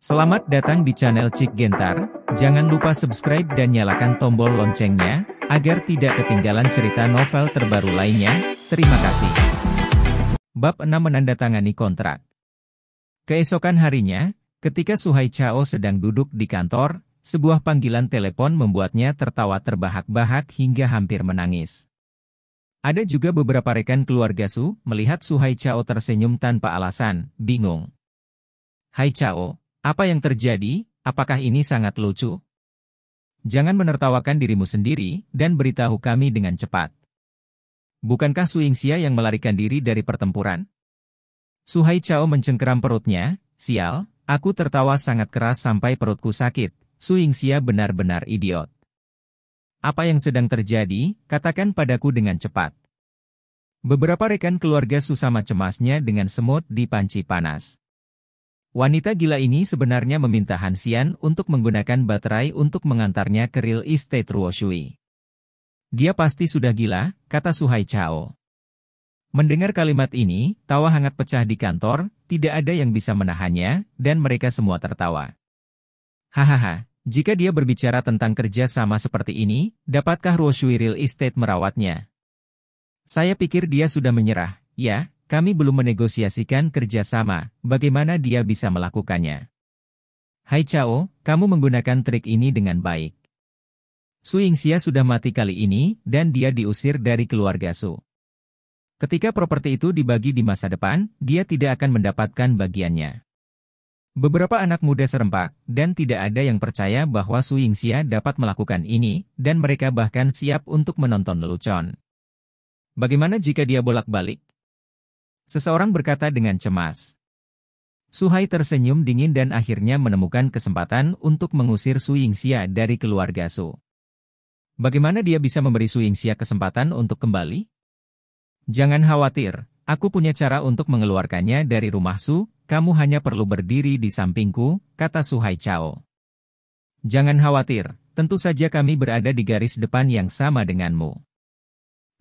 Selamat datang di channel Cik Gentar, jangan lupa subscribe dan nyalakan tombol loncengnya, agar tidak ketinggalan cerita novel terbaru lainnya, terima kasih. Bab 6 Menandatangani Kontrak Keesokan harinya, ketika Suhai Chao sedang duduk di kantor, sebuah panggilan telepon membuatnya tertawa terbahak-bahak hingga hampir menangis. Ada juga beberapa rekan keluarga Su, melihat Suhai Chao tersenyum tanpa alasan, bingung. Hai Chao, apa yang terjadi? Apakah ini sangat lucu? Jangan menertawakan dirimu sendiri, dan beritahu kami dengan cepat. Bukankah Su Yingxia yang melarikan diri dari pertempuran? Suhai Chao mencengkeram perutnya, sial, aku tertawa sangat keras sampai perutku sakit, Su Yingxia benar-benar idiot. Apa yang sedang terjadi, katakan padaku dengan cepat. Beberapa rekan keluarga Susama cemasnya dengan semut di panci panas. Wanita gila ini sebenarnya meminta Han Xian untuk menggunakan baterai untuk mengantarnya ke real estate Ruoshui. Dia pasti sudah gila, kata Suhai Chao. Mendengar kalimat ini, tawa hangat pecah di kantor, tidak ada yang bisa menahannya, dan mereka semua tertawa. Hahaha, jika dia berbicara tentang kerja sama seperti ini, dapatkah Ruoshui Real Estate merawatnya? Saya pikir dia sudah menyerah, ya, kami belum menegosiasikan kerjasama, bagaimana dia bisa melakukannya. Hai Chao, kamu menggunakan trik ini dengan baik. Su Yingxia sudah mati kali ini, dan dia diusir dari keluarga Su. Ketika properti itu dibagi di masa depan, dia tidak akan mendapatkan bagiannya. Beberapa anak muda serempak, dan tidak ada yang percaya bahwa Su Yingxia dapat melakukan ini, dan mereka bahkan siap untuk menonton lelucon. Bagaimana jika dia bolak-balik? Seseorang berkata dengan cemas. Suhai tersenyum dingin dan akhirnya menemukan kesempatan untuk mengusir Su Yingxia dari keluarga Su. Bagaimana dia bisa memberi Su Yingxia kesempatan untuk kembali? Jangan khawatir, aku punya cara untuk mengeluarkannya dari rumah Su, kamu hanya perlu berdiri di sampingku, kata Suhai Chao. Jangan khawatir, tentu saja kami berada di garis depan yang sama denganmu.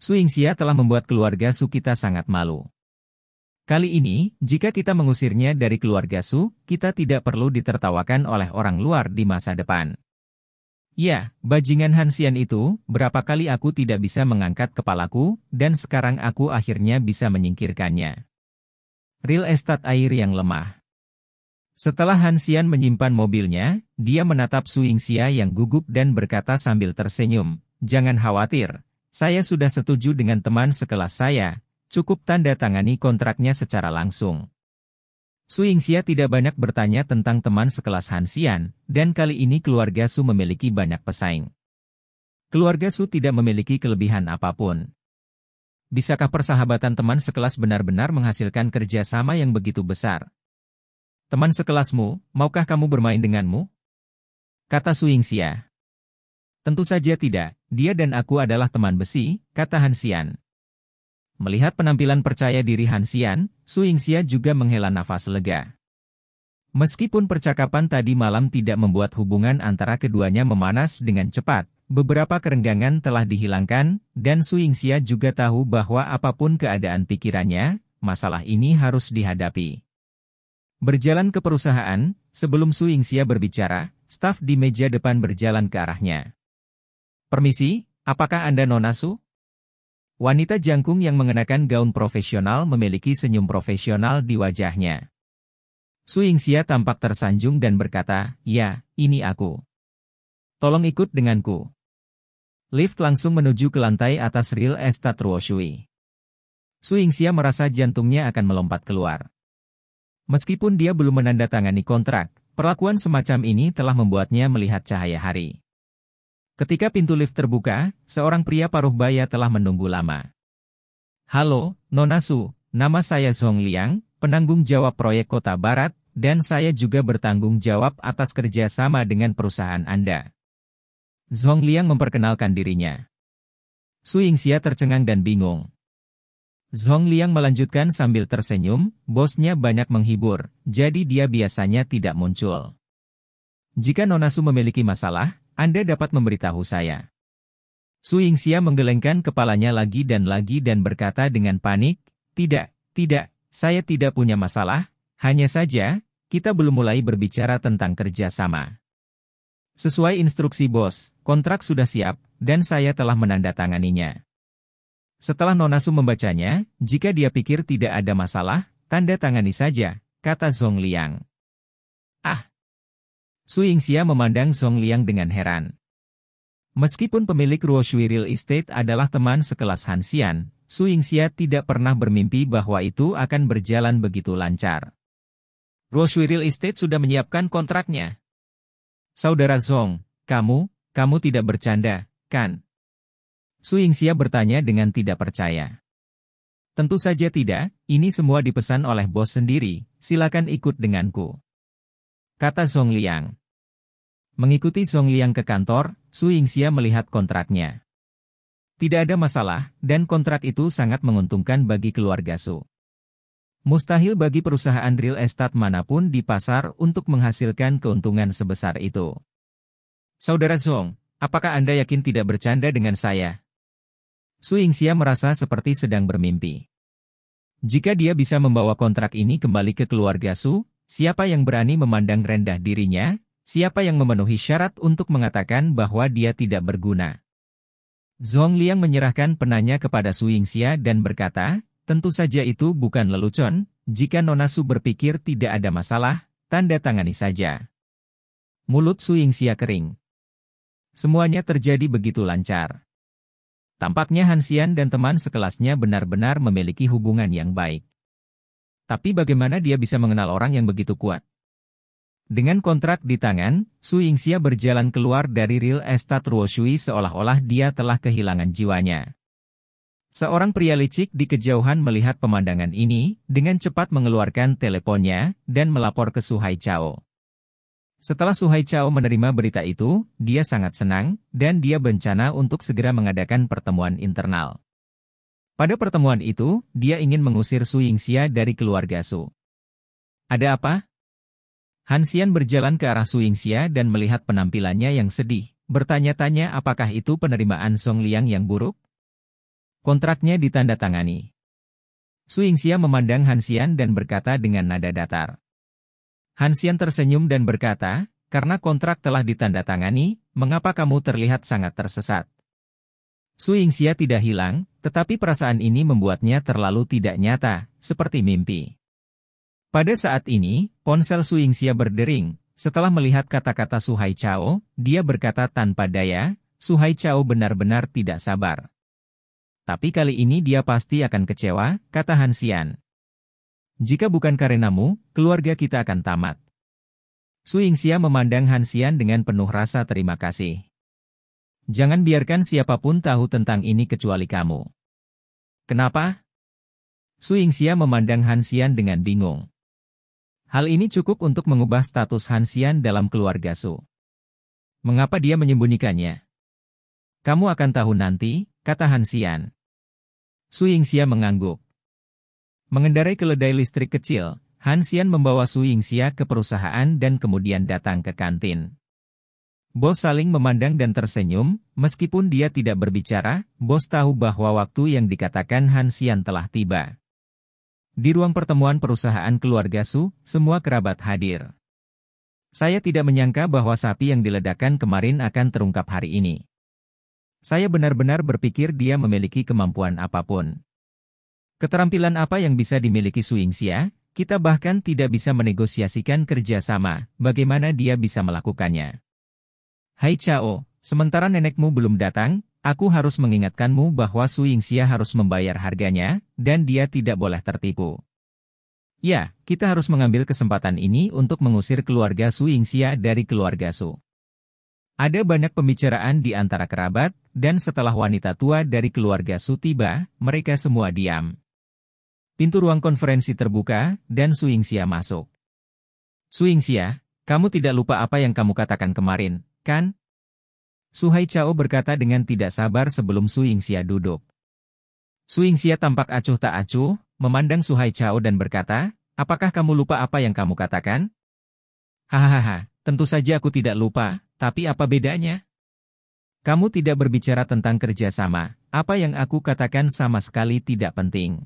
Su Yingxia telah membuat keluarga Su kita sangat malu. Kali ini, jika kita mengusirnya dari keluarga Su, kita tidak perlu ditertawakan oleh orang luar di masa depan. Ya, bajingan Hansian itu, berapa kali aku tidak bisa mengangkat kepalaku, dan sekarang aku akhirnya bisa menyingkirkannya. Real estate air yang lemah. Setelah Hansian menyimpan mobilnya, dia menatap Su Yingxia yang gugup dan berkata sambil tersenyum, Jangan khawatir, saya sudah setuju dengan teman sekelas saya, cukup tanda tangani kontraknya secara langsung. Su Yingxia tidak banyak bertanya tentang teman sekelas Han Xian, dan kali ini keluarga Su memiliki banyak pesaing. Keluarga Su tidak memiliki kelebihan apa pun. Bisakah persahabatan teman sekelas benar-benar menghasilkan kerjasama yang begitu besar? Teman sekelasmu, maukah kamu bermain denganmu? Kata Su Yingxia. Tentu saja tidak, dia dan aku adalah teman besi, kata Han Xian. Melihat penampilan percaya diri Han Xian, Su Yingxia juga menghela nafas lega. Meskipun percakapan tadi malam tidak membuat hubungan antara keduanya memanas dengan cepat, beberapa kerenggangan telah dihilangkan, dan Su Yingxia juga tahu bahwa apa pun keadaan pikirannya, masalah ini harus dihadapi. Berjalan ke perusahaan, sebelum Su Yingxia berbicara, staf di meja depan berjalan ke arahnya. Permisi, apakah Anda Nona Su? Wanita jangkung yang mengenakan gaun profesional memiliki senyum profesional di wajahnya. Su Yingxia tampak tersanjung dan berkata, ya, ini aku. Tolong ikut denganku. Lift langsung menuju ke lantai atas real estate Ruoshui. Su Yingxia merasa jantungnya akan melompat keluar. Meskipun dia belum menandatangani kontrak, perlakuan semacam ini telah membuatnya melihat cahaya hari. Ketika pintu lift terbuka, seorang pria paruh baya telah menunggu lama. Halo, Nona Su, nama saya Zhong Liang, penanggung jawab proyek Kota Barat, dan saya juga bertanggung jawab atas kerja sama dengan perusahaan Anda. Zhong Liang memperkenalkan dirinya. Su Yingxia tercengang dan bingung. Zhong Liang melanjutkan sambil tersenyum, bosnya banyak menghibur, jadi dia biasanya tidak muncul. Jika Nona Su memiliki masalah, anda dapat memberitahu saya. Su Yingxia menggelengkan kepalanya lagi dan lagi dan berkata dengan panik, Tidak, tidak, saya tidak punya masalah, hanya saja, kita belum mulai berbicara tentang kerja sama. Sesuai instruksi bos, kontrak sudah siap, dan saya telah menandatanganinya. Setelah Nonasu membacanya, jika dia pikir tidak ada masalah, tanda tangani saja, kata Zong Liang. Ah! Su Yingxia memandang Zong Liang dengan heran. Meskipun pemilik Ruoshui Real Estate adalah teman sekelas Hansian, Su Yingxia tidak pernah bermimpi bahwa itu akan berjalan begitu lancar. Ruoshui Real Estate sudah menyiapkan kontraknya. Saudara Zong, kamu, kamu tidak bercanda, kan? Su Yingxia bertanya dengan tidak percaya. Tentu saja tidak, ini semua dipesan oleh bos sendiri, silakan ikut denganku. Kata Song Liang. Mengikuti Song Liang ke kantor, Su Yingxia melihat kontraknya. Tidak ada masalah, dan kontrak itu sangat menguntungkan bagi keluarga Su. Mustahil bagi perusahaan real estate mana pun di pasar untuk menghasilkan keuntungan sebesar itu. Saudara Zong, apakah Anda yakin tidak bercanda dengan saya? Su Yingxia merasa seperti sedang bermimpi. Jika dia bisa membawa kontrak ini kembali ke keluarga Su, siapa yang berani memandang rendah dirinya, siapa yang memenuhi syarat untuk mengatakan bahwa dia tidak berguna. Zhong Liang menyerahkan penanya kepada Su Yingxia dan berkata, tentu saja itu bukan lelucon, jika Nona Su berpikir tidak ada masalah, tanda tangani saja. Mulut Su Yingxia kering. Semuanya terjadi begitu lancar. Tampaknya Hansian dan teman sekelasnya benar-benar memiliki hubungan yang baik. Tapi bagaimana dia bisa mengenal orang yang begitu kuat? Dengan kontrak di tangan, Su Yingxia berjalan keluar dari real estate Ruoshui seolah-olah dia telah kehilangan jiwanya. Seorang pria licik di kejauhan melihat pemandangan ini, dengan cepat mengeluarkan teleponnya, dan melapor ke Su Hai Chao. Setelah Suhai Chao menerima berita itu, dia sangat senang, dan dia berencana untuk segera mengadakan pertemuan internal. Pada pertemuan itu, dia ingin mengusir Su Yingxia dari keluarga Su. Ada apa? Han Xian berjalan ke arah Su Yingxia dan melihat penampilannya yang sedih, bertanya-tanya apakah itu penerimaan Song Liang yang buruk? Kontraknya ditandatangani. Su Yingxia memandang Han Xian dan berkata dengan nada datar. Hansian tersenyum dan berkata, karena kontrak telah ditandatangani, mengapa kamu terlihat sangat tersesat? Su Yingxia tidak hilang, tetapi perasaan ini membuatnya terlalu tidak nyata, seperti mimpi. Pada saat ini, ponsel Su Yingxia berdering. Setelah melihat kata-kata Su Hai Chao, dia berkata tanpa daya, Su Hai Chao benar-benar tidak sabar. Tapi kali ini dia pasti akan kecewa, kata Hansian. Jika bukan karenamu, keluarga kita akan tamat. Su Yingxia memandang Han Xian dengan penuh rasa terima kasih. Jangan biarkan siapa pun tahu tentang ini kecuali kamu. Kenapa? Su Yingxia memandang Han Xian dengan bingung. Hal ini cukup untuk mengubah status Han Xian dalam keluarga Su. Mengapa dia menyembunyikannya? Kamu akan tahu nanti, kata Han Xian. Su Yingxia mengangguk. Mengendarai keledai listrik kecil, Han Xian membawa Su Yingxia ke perusahaan dan kemudian datang ke kantin. Bos saling memandang dan tersenyum, meskipun dia tidak berbicara, bos tahu bahwa waktu yang dikatakan Han Xian telah tiba. Di ruang pertemuan perusahaan keluarga Su, semua kerabat hadir. Saya tidak menyangka bahwa sapi yang diledakkan kemarin akan terungkap hari ini. Saya benar-benar berpikir dia memiliki kemampuan apa pun. Keterampilan apa yang bisa dimiliki Su Yingxia? Kita bahkan tidak bisa menegosiasikan kerjasama, bagaimana dia bisa melakukannya. Hai Chao, sementara nenekmu belum datang, aku harus mengingatkanmu bahwa Su Yingxia harus membayar harganya, dan dia tidak boleh tertipu. Ya, kita harus mengambil kesempatan ini untuk mengusir keluarga Su Yingxia dari keluarga Su. Ada banyak pembicaraan di antara kerabat, dan setelah wanita tua dari keluarga Su tiba, mereka semua diam. Pintu ruang konferensi terbuka, dan Su Yingxia masuk. Su Yingxia, kamu tidak lupa apa yang kamu katakan kemarin, kan? Su Hai Chao berkata dengan tidak sabar sebelum Su Yingxia duduk. Su Yingxia tampak acuh tak acuh, memandang Su Hai Chao dan berkata, apakah kamu lupa apa yang kamu katakan? Hahaha, tentu saja aku tidak lupa, tapi apa bedanya? Kamu tidak berbicara tentang kerjasama, apa yang aku katakan sama sekali tidak penting.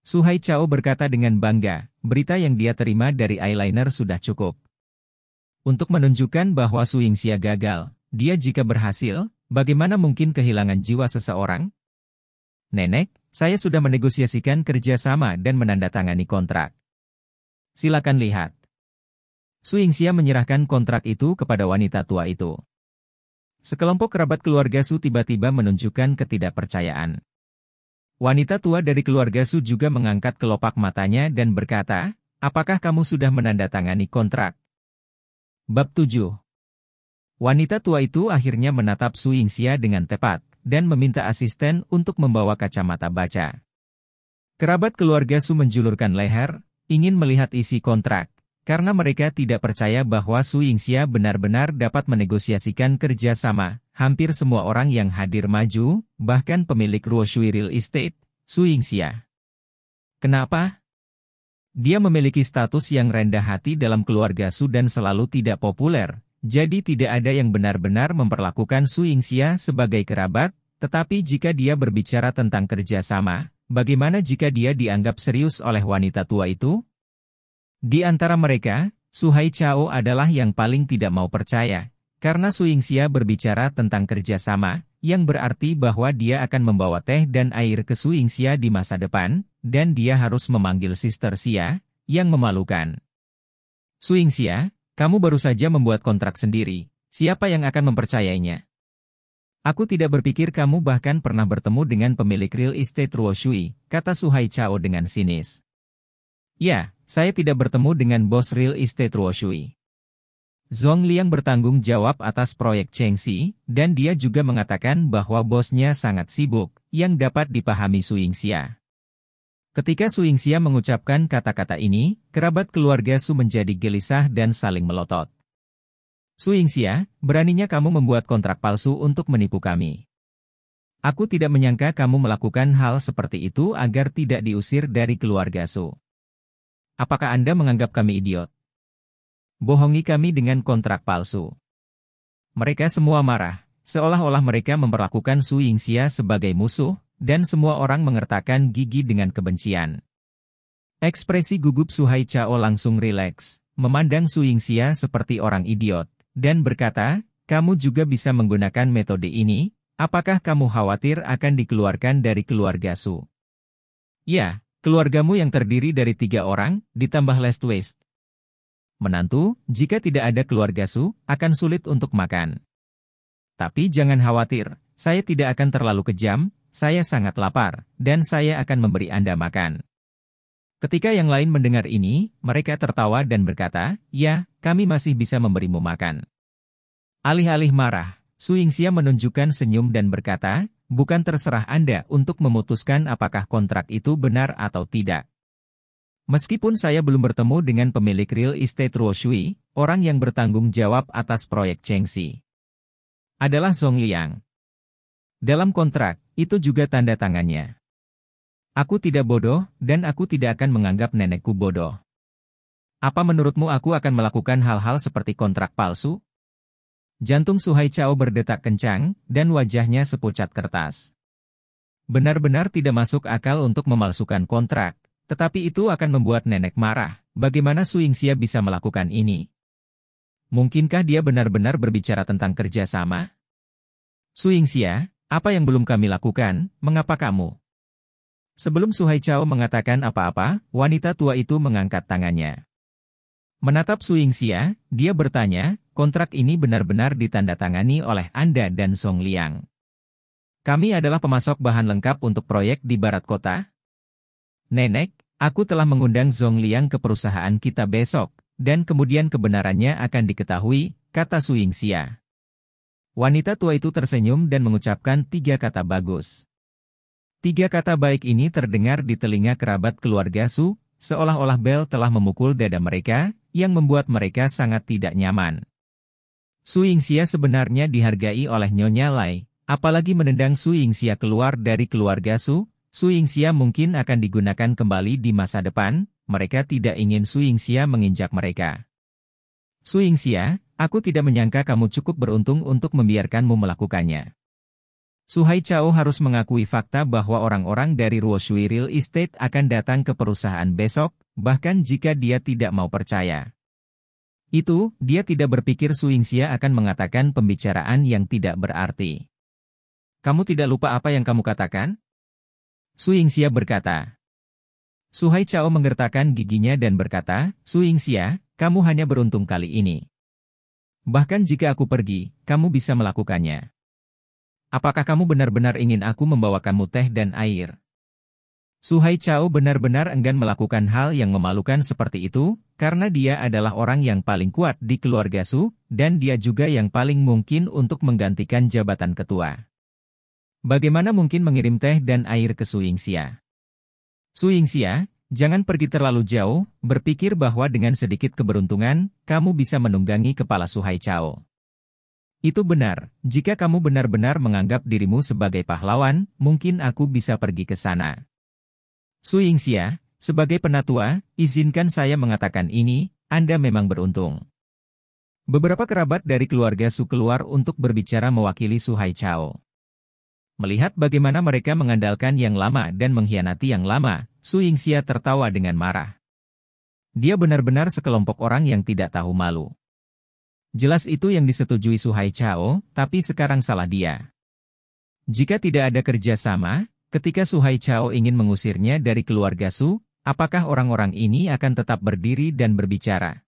Suhai Chao berkata dengan bangga, berita yang dia terima dari eyeliner sudah cukup. Untuk menunjukkan bahwa Su Yingxia gagal, dia jika berhasil, bagaimana mungkin kehilangan jiwa seseorang? Nenek, saya sudah menegosiasikan kerjasama dan menandatangani kontrak. Silakan lihat. Su Yingxia menyerahkan kontrak itu kepada wanita tua itu. Sekelompok kerabat keluarga Su tiba-tiba menunjukkan ketidakpercayaan. Wanita tua dari keluarga Su juga mengangkat kelopak matanya dan berkata, apakah kamu sudah menandatangani kontrak? Bab 7 Wanita tua itu akhirnya menatap Su Yingxia dengan tepat, dan meminta asisten untuk membawa kacamata baca. Kerabat keluarga Su menjulurkan leher, ingin melihat isi kontrak, karena mereka tidak percaya bahwa Su Yingxia benar-benar dapat menegosiasikan kerjasama, hampir semua orang yang hadir maju, bahkan pemilik Ruoshui Real Estate, Su Yingxia. Kenapa? Dia memiliki status yang rendah hati dalam keluarga Su dan selalu tidak populer, jadi tidak ada yang benar-benar memperlakukan Su Yingxia sebagai kerabat, tetapi jika dia berbicara tentang kerjasama, bagaimana jika dia dianggap serius oleh wanita tua itu? Di antara mereka, Su Hai Chao adalah yang paling tidak mau percaya, karena Su Yingxia berbicara tentang kerjasama, yang berarti bahwa dia akan membawa teh dan air ke Su Yingxia di masa depan, dan dia harus memanggil Sister Xia, yang memalukan. Su Yingxia, kamu baru saja membuat kontrak sendiri, siapa yang akan mempercayainya? Aku tidak berpikir kamu bahkan pernah bertemu dengan pemilik real estate Ruo Shui, kata Su Hai Chao dengan sinis. Ya, saya tidak bertemu dengan bos real estate Ruo Shui. Zhong Liang bertanggung jawab atas proyek Chengxi, dan dia juga mengatakan bahwa bosnya sangat sibuk, yang dapat dipahami Su Yingxia. Ketika Su Yingxia mengucapkan kata-kata ini, kerabat keluarga Su menjadi gelisah dan saling melotot. Su Yingxia, beraninya kamu membuat kontrak palsu untuk menipu kami. Aku tidak menyangka kamu melakukan hal seperti itu agar tidak diusir dari keluarga Su. Apakah Anda menganggap kami idiot? Bohongi kami dengan kontrak palsu. Mereka semua marah, seolah-olah mereka memperlakukan Su Yingxia sebagai musuh, dan semua orang mengertakkan gigi dengan kebencian. Ekspresi gugup Su Hai Chao langsung rileks, memandang Su Yingxia seperti orang idiot, dan berkata, kamu juga bisa menggunakan metode ini, apakah kamu khawatir akan dikeluarkan dari keluarga Su? Ya, keluargamu yang terdiri dari tiga orang, ditambah Last Waste, menantu, jika tidak ada keluarga Su, akan sulit untuk makan. Tapi jangan khawatir, saya tidak akan terlalu kejam, saya sangat lapar, dan saya akan memberi Anda makan. Ketika yang lain mendengar ini, mereka tertawa dan berkata, ya, kami masih bisa memberimu makan. Alih-alih marah, Su Yingxia menunjukkan senyum dan berkata, bukan terserah Anda untuk memutuskan apakah kontrak itu benar atau tidak. Meskipun saya belum bertemu dengan pemilik real estate Ruo Shui, orang yang bertanggung jawab atas proyek Chengxi adalah Zhong Liang. Dalam kontrak, itu juga tanda tangannya. Aku tidak bodoh, dan aku tidak akan menganggap nenekku bodoh. Apa menurutmu aku akan melakukan hal-hal seperti kontrak palsu? Jantung Suhai Chao berdetak kencang, dan wajahnya sepucat kertas. Benar-benar tidak masuk akal untuk memalsukan kontrak, tetapi itu akan membuat nenek marah. Bagaimana Su Yingxia bisa melakukan ini? Mungkinkah dia benar-benar berbicara tentang kerjasama? Su Yingxia, apa yang belum kami lakukan, mengapa kamu? Sebelum Su Hai Chao mengatakan apa-apa, wanita tua itu mengangkat tangannya. Menatap Su Yingxia, dia bertanya, kontrak ini benar-benar ditandatangani oleh Anda dan Song Liang. Kami adalah pemasok bahan lengkap untuk proyek di barat kota, Nenek, aku telah mengundang Zhong Liang ke perusahaan kita besok, dan kemudian kebenarannya akan diketahui, kata Su Yingxia. Wanita tua itu tersenyum dan mengucapkan tiga kata bagus. Tiga kata baik ini terdengar di telinga kerabat keluarga Su, seolah-olah bel telah memukul dada mereka, yang membuat mereka sangat tidak nyaman. Su Yingxia sebenarnya dihargai oleh Nyonya Lai, apalagi menendang Su Yingxia keluar dari keluarga Su, Su Yingxia mungkin akan digunakan kembali di masa depan, mereka tidak ingin Su Yingxia menginjak mereka. Su Yingxia, aku tidak menyangka kamu cukup beruntung untuk membiarkanmu melakukannya. Suhai Chao harus mengakui fakta bahwa orang-orang dari Ruoshui Real Estate akan datang ke perusahaan besok, bahkan jika dia tidak mau percaya. Itu, dia tidak berpikir Suingxia akan mengatakan pembicaraan yang tidak berarti. Kamu tidak lupa apa yang kamu katakan? Suingxia berkata. Suhai Chao menggertakkan giginya dan berkata, Suingxia, kamu hanya beruntung kali ini. Bahkan jika aku pergi, kamu bisa melakukannya. Apakah kamu benar-benar ingin aku membawakanmu teh dan air? Suhai Chao benar-benar enggan melakukan hal yang memalukan seperti itu, karena dia adalah orang yang paling kuat di keluarga Su, dan dia juga yang paling mungkin untuk menggantikan jabatan ketua. Bagaimana mungkin mengirim teh dan air ke Su Yingxia? Su Yingxia, jangan pergi terlalu jauh, berpikir bahwa dengan sedikit keberuntungan, kamu bisa menunggangi kepala Suhai Chao. Itu benar, jika kamu benar-benar menganggap dirimu sebagai pahlawan, mungkin aku bisa pergi ke sana. Su Yingxia, sebagai penatua, izinkan saya mengatakan ini, Anda memang beruntung. Beberapa kerabat dari keluarga Su keluar untuk berbicara mewakili Su Hai Chao. Melihat bagaimana mereka mengandalkan yang lama dan mengkhianati yang lama, Su Yingxia tertawa dengan marah. Dia benar-benar sekelompok orang yang tidak tahu malu. Jelas itu yang disetujui Suhai Chao, tapi sekarang salah dia. Jika tidak ada kerjasama, ketika Suhai Chao ingin mengusirnya dari keluarga Su, apakah orang-orang ini akan tetap berdiri dan berbicara?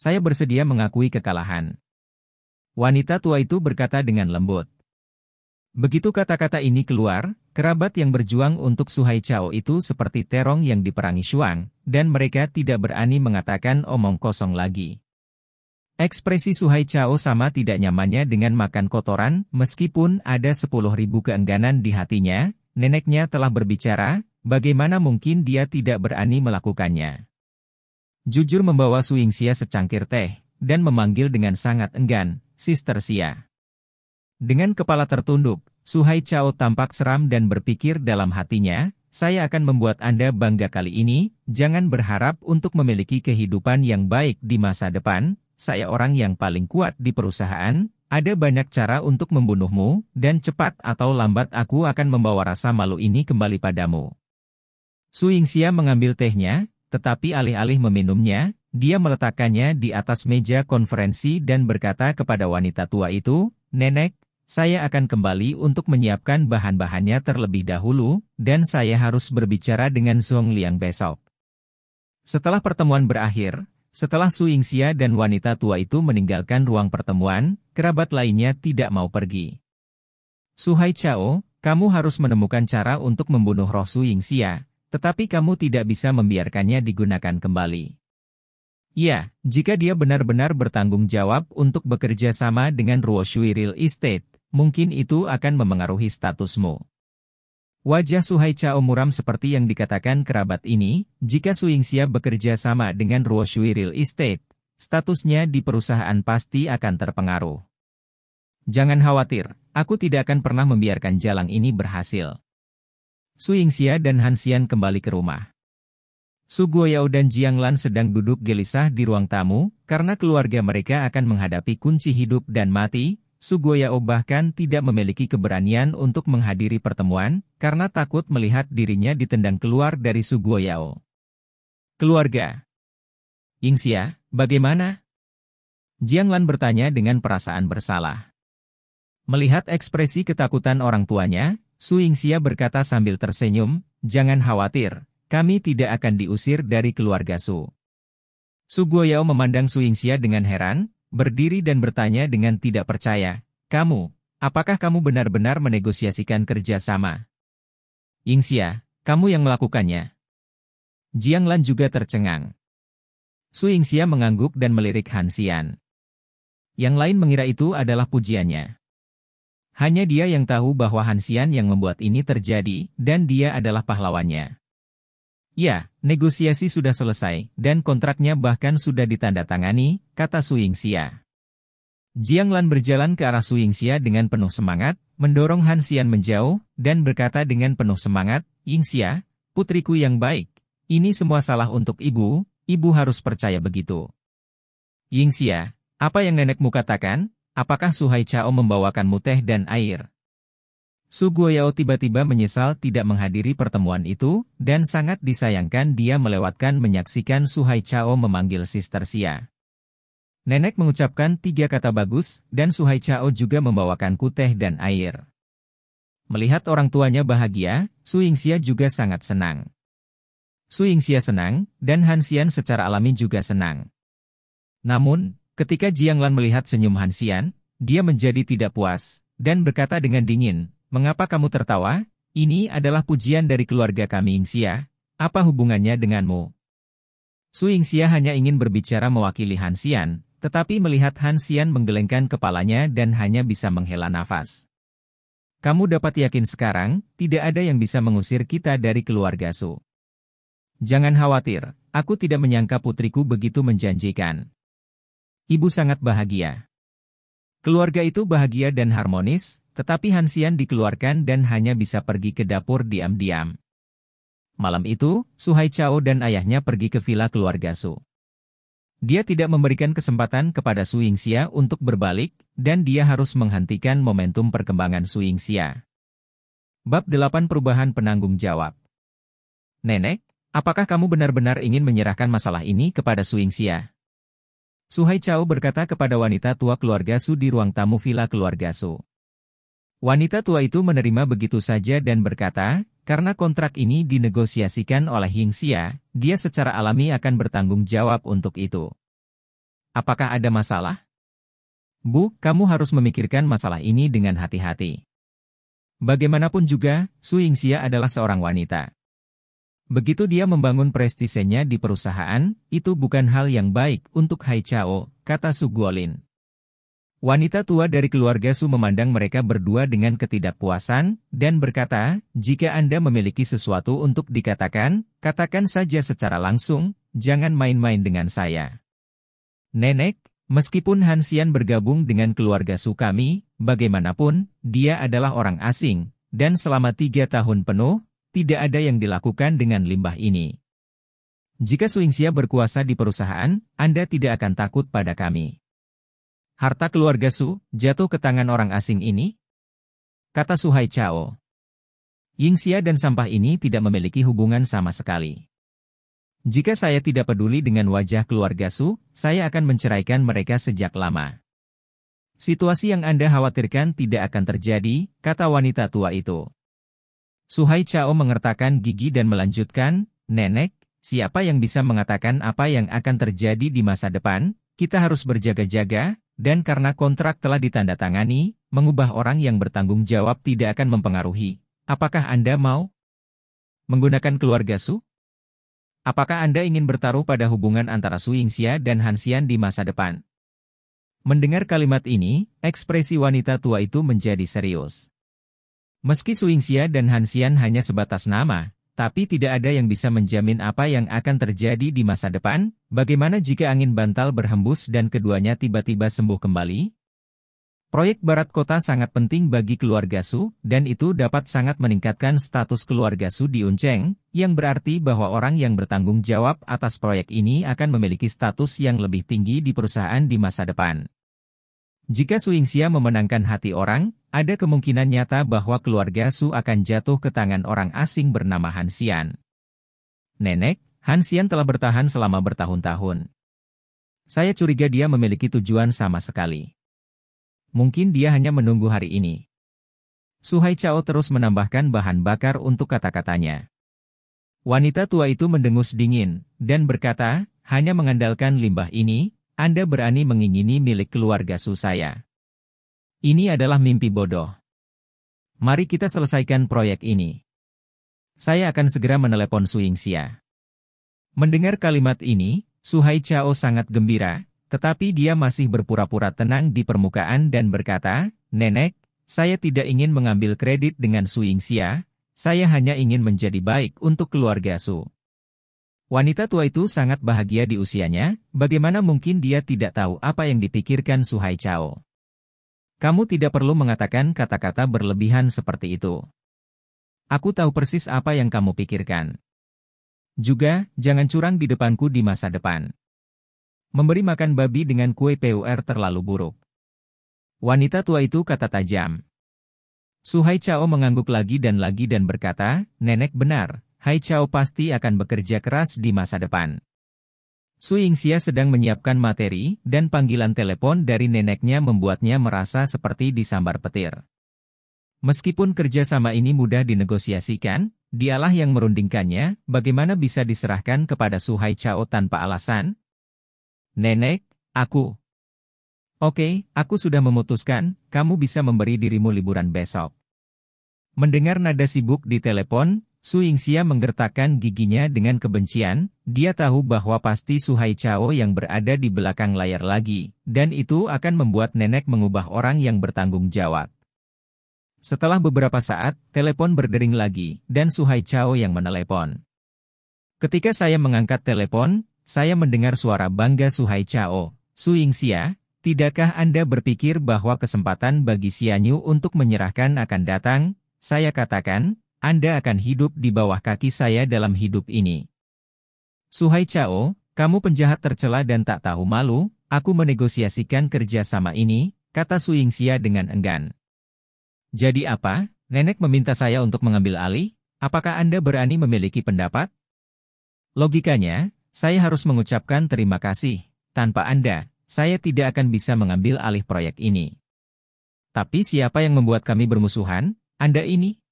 Saya bersedia mengakui kekalahan. Wanita tua itu berkata dengan lembut. Begitu kata-kata ini keluar, kerabat yang berjuang untuk Suhai Chao itu seperti terong yang diperangi Shuang, dan mereka tidak berani mengatakan omong kosong lagi. Ekspresi Suhai Chao sama tidak nyamannya dengan makan kotoran, meskipun ada sepuluh ribu keengganan di hatinya, neneknya telah berbicara, bagaimana mungkin dia tidak berani melakukannya. Jujur membawa Suing Xia secangkir teh, dan memanggil dengan sangat enggan, Sister Xia. Dengan kepala tertunduk, Suhai Chao tampak seram dan berpikir dalam hatinya, saya akan membuat Anda bangga kali ini, jangan berharap untuk memiliki kehidupan yang baik di masa depan, saya orang yang paling kuat di perusahaan, ada banyak cara untuk membunuhmu, dan cepat atau lambat aku akan membawa rasa malu ini kembali padamu. Su Yingxia mengambil tehnya, tetapi alih-alih meminumnya, dia meletakkannya di atas meja konferensi dan berkata kepada wanita tua itu, Nenek, saya akan kembali untuk menyiapkan bahan-bahannya terlebih dahulu, dan saya harus berbicara dengan Zhong Liang besok. Setelah pertemuan berakhir, setelah Su Yingxia dan wanita tua itu meninggalkan ruang pertemuan, kerabat lainnya tidak mau pergi. Su Hai Chao, kamu harus menemukan cara untuk membunuh roh Su Yingxia, tetapi kamu tidak bisa membiarkannya digunakan kembali. Ya, jika dia benar-benar bertanggung jawab untuk bekerja sama dengan Ruo Shui Real Estate, mungkin itu akan memengaruhi statusmu. Wajah Suhai Chao muram seperti yang dikatakan kerabat ini, jika Suingxia bekerja sama dengan Ruo Shui Real Estate, statusnya di perusahaan pasti akan terpengaruh. Jangan khawatir, aku tidak akan pernah membiarkan jalan ini berhasil. Suingxia dan Hansian kembali ke rumah. Su Guoyao dan Jiang Lan sedang duduk gelisah di ruang tamu, karena keluarga mereka akan menghadapi kunci hidup dan mati, Sugoyao bahkan tidak memiliki keberanian untuk menghadiri pertemuan, karena takut melihat dirinya ditendang keluar dari Sugoyao. Keluarga Yingxia, bagaimana? Jiang Lan bertanya dengan perasaan bersalah. Melihat ekspresi ketakutan orang tuanya, Su Yingxia berkata sambil tersenyum, jangan khawatir, kami tidak akan diusir dari keluarga Su. Su Guoyao memandang Su Yingxia dengan heran, berdiri dan bertanya dengan tidak percaya, kamu, apakah kamu benar-benar menegosiasikan kerjasama? Yingxia, kamu yang melakukannya. Jiang Lan juga tercengang. Su Yingxia mengangguk dan melirik Han Xian. Yang lain mengira itu adalah pujiannya. Hanya dia yang tahu bahwa Han Xian yang membuat ini terjadi, dan dia adalah pahlawannya. Ya, negosiasi sudah selesai, dan kontraknya bahkan sudah ditandatangani, kata Su Yingxia. Jiang Lan berjalan ke arah Su Yingxia dengan penuh semangat, mendorong Han Xian menjauh, dan berkata dengan penuh semangat, Yingxia, putriku yang baik, ini semua salah untuk ibu, ibu harus percaya begitu. Yingxia, apa yang nenekmu katakan? Apakah Su Hai Chao membawakanmu teh dan air? Su Guoyao tiba-tiba menyesal tidak menghadiri pertemuan itu, dan sangat disayangkan dia melewatkan menyaksikan Su Hai Chao memanggil Sister Xia. Nenek mengucapkan tiga kata bagus, dan Su Hai Chao juga membawakanku teh dan air. Melihat orang tuanya bahagia, Su Yingxia juga sangat senang. Su Yingxia senang, dan Han Xian secara alami juga senang. Namun, ketika Jiang Lan melihat senyum Han Xian, dia menjadi tidak puas, dan berkata dengan dingin, Mengapa kamu tertawa? Ini adalah pujian dari keluarga kami Ingxia. Apa hubungannya denganmu? Su Ingxia hanya ingin berbicara mewakili Han Xian, tetapi melihat Han Xian menggelengkan kepalanya dan hanya bisa menghela nafas. Kamu dapat yakin sekarang, tidak ada yang bisa mengusir kita dari keluarga Su. Jangan khawatir, aku tidak menyangka putriku begitu menjanjikan. Ibu sangat bahagia. Keluarga itu bahagia dan harmonis, tetapi Hansian dikeluarkan dan hanya bisa pergi ke dapur diam-diam. Malam itu, Su Hai Chao dan ayahnya pergi ke villa keluarga Su. Dia tidak memberikan kesempatan kepada Su Yingxia untuk berbalik, dan dia harus menghentikan momentum perkembangan Su Yingxia. Bab 8 Perubahan Penanggung Jawab Nenek, apakah kamu benar-benar ingin menyerahkan masalah ini kepada Su Yingxia? Su Hai Chao berkata kepada wanita tua keluarga Su di ruang tamu villa keluarga Su. Wanita tua itu menerima begitu saja dan berkata, karena kontrak ini dinegosiasikan oleh Xia, dia secara alami akan bertanggung jawab untuk itu. Apakah ada masalah? Bu, kamu harus memikirkan masalah ini dengan hati-hati. Bagaimanapun juga, Su Yingxia adalah seorang wanita. Begitu dia membangun prestisenya di perusahaan, itu bukan hal yang baik untuk Hai Chao, kata Su Guolin. Wanita tua dari keluarga Su memandang mereka berdua dengan ketidakpuasan, dan berkata, jika Anda memiliki sesuatu untuk dikatakan, katakan saja secara langsung, jangan main-main dengan saya. Nenek, meskipun Hansian bergabung dengan keluarga Su kami, bagaimanapun, dia adalah orang asing, dan selama tiga tahun penuh, tidak ada yang dilakukan dengan limbah ini. Jika Suingxia berkuasa di perusahaan, Anda tidak akan takut pada kami. Harta keluarga Su jatuh ke tangan orang asing ini? Kata Su Hai Chao. Yingxia dan sampah ini tidak memiliki hubungan sama sekali. Jika saya tidak peduli dengan wajah keluarga Su, saya akan menceraikan mereka sejak lama. Situasi yang Anda khawatirkan tidak akan terjadi, kata wanita tua itu. Su Hai Chao mengertakkan gigi dan melanjutkan, Nenek, siapa yang bisa mengatakan apa yang akan terjadi di masa depan? Kita harus berjaga-jaga, dan karena kontrak telah ditandatangani, mengubah orang yang bertanggung jawab tidak akan mempengaruhi. Apakah Anda mau menggunakan keluarga Su? Apakah Anda ingin bertaruh pada hubungan antara Su Yingxia dan Hansian di masa depan? Mendengar kalimat ini, ekspresi wanita tua itu menjadi serius. Meski Su Yingxia dan Hansian hanya sebatas nama, tapi tidak ada yang bisa menjamin apa yang akan terjadi di masa depan, bagaimana jika angin bantal berhembus dan keduanya tiba-tiba sembuh kembali? Proyek Barat Kota sangat penting bagi keluarga Su, dan itu dapat sangat meningkatkan status keluarga Su di Unceng, yang berarti bahwa orang yang bertanggung jawab atas proyek ini akan memiliki status yang lebih tinggi di perusahaan di masa depan. Jika Su Yingxia memenangkan hati orang, ada kemungkinan nyata bahwa keluarga Su akan jatuh ke tangan orang asing bernama Han Xian. Nenek, Han Xian telah bertahan selama bertahun-tahun. Saya curiga dia memiliki tujuan sama sekali. Mungkin dia hanya menunggu hari ini. Su Hai Chao terus menambahkan bahan bakar untuk kata-katanya. Wanita tua itu mendengus dingin, dan berkata, hanya mengandalkan limbah ini, anda berani mengingini milik keluarga Su saya. Ini adalah mimpi bodoh. Mari kita selesaikan proyek ini. Saya akan segera menelepon Su Yingxia. Mendengar kalimat ini, Su Hai Chao sangat gembira, tetapi dia masih berpura-pura tenang di permukaan dan berkata, Nenek, saya tidak ingin mengambil kredit dengan Su Yingxia, saya hanya ingin menjadi baik untuk keluarga Su. Wanita tua itu sangat bahagia di usianya, bagaimana mungkin dia tidak tahu apa yang dipikirkan Su Hai Chao. Kamu tidak perlu mengatakan kata-kata berlebihan seperti itu. Aku tahu persis apa yang kamu pikirkan. Juga, jangan curang di depanku di masa depan. Memberi makan babi dengan kue PUR terlalu buruk. Wanita tua itu kata tajam. Su Hai Chao mengangguk lagi dan lagi dan berkata, Nenek benar, Hai Chao pasti akan bekerja keras di masa depan. Su Yingxia sedang menyiapkan materi, dan panggilan telepon dari neneknya membuatnya merasa seperti disambar petir. Meskipun kerjasama ini mudah dinegosiasikan, dialah yang merundingkannya, bagaimana bisa diserahkan kepada Su Hai Chao tanpa alasan? Nenek, aku, Oke, aku sudah memutuskan, kamu bisa memberi dirimu liburan besok. Mendengar nada sibuk di telepon, Su Yingxia menggertakkan giginya dengan kebencian, dia tahu bahwa pasti Su Hai Chao yang berada di belakang layar lagi, dan itu akan membuat nenek mengubah orang yang bertanggung jawab. Setelah beberapa saat, telepon berdering lagi, dan Su Hai Chao yang menelepon. Ketika saya mengangkat telepon, saya mendengar suara bangga Su Hai Chao, Su Yingxia, Tidakkah Anda berpikir bahwa kesempatan bagi Xianyu untuk menyerahkan akan datang? Saya katakan, Anda akan hidup di bawah kaki saya dalam hidup ini. Suhai Chao, kamu penjahat tercela dan tak tahu malu, aku menegosiasikan kerja sama ini, kata Su Yingxia dengan enggan. Jadi apa? Nenek meminta saya untuk mengambil alih? Apakah Anda berani memiliki pendapat? Logikanya, saya harus mengucapkan terima kasih. Tanpa Anda, saya tidak akan bisa mengambil alih proyek ini. Tapi siapa yang membuat kami bermusuhan? Anda ini?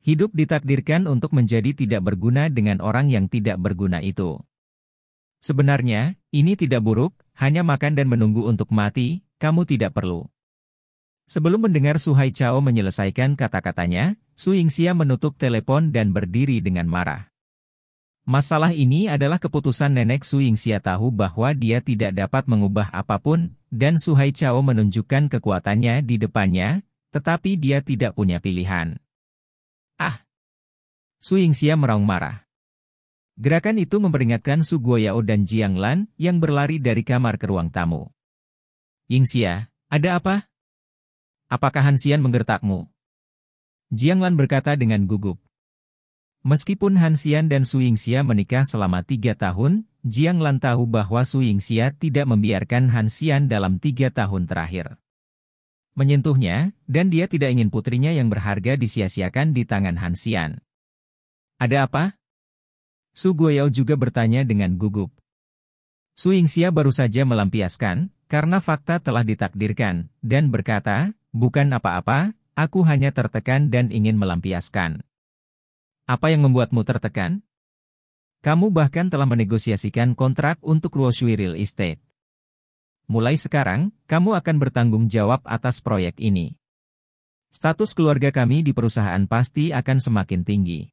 Hidup ditakdirkan untuk menjadi tidak berguna dengan orang yang tidak berguna itu. Sebenarnya, ini tidak buruk, hanya makan dan menunggu untuk mati, kamu tidak perlu. Sebelum mendengar Su Hai Chao menyelesaikan kata-katanya, Su Yingxia menutup telepon dan berdiri dengan marah. Masalah ini adalah keputusan nenek Su Yingxia tahu bahwa dia tidak dapat mengubah apa pun, dan Su Hai Chao menunjukkan kekuatannya di depannya, tetapi dia tidak punya pilihan. Su Yingxia meraung marah. Gerakan itu memperingatkan Su Guoyao dan Jiang Lan yang berlari dari kamar ke ruang tamu. Yingxia, ada apa? Apakah Hansian menggertakmu? Jiang Lan berkata dengan gugup. Meskipun Han Xian dan Su Yingxia menikah selama tiga tahun, Jiang Lan tahu bahwa Su Yingxia tidak membiarkan Han Xian dalam tiga tahun terakhir. Menyentuhnya, dan dia tidak ingin putrinya yang berharga disia-siakan di tangan Han Xian. Ada apa? Su Guoyao juga bertanya dengan gugup. Su Yingxia baru saja melampiaskan, karena fakta telah ditakdirkan, dan berkata, bukan apa-apa, aku hanya tertekan dan ingin melampiaskan. Apa yang membuatmu tertekan? Kamu bahkan telah menegosiasikan kontrak untuk Ruoshui Real Estate. Mulai sekarang, kamu akan bertanggung jawab atas proyek ini. Status keluarga kami di perusahaan pasti akan semakin tinggi.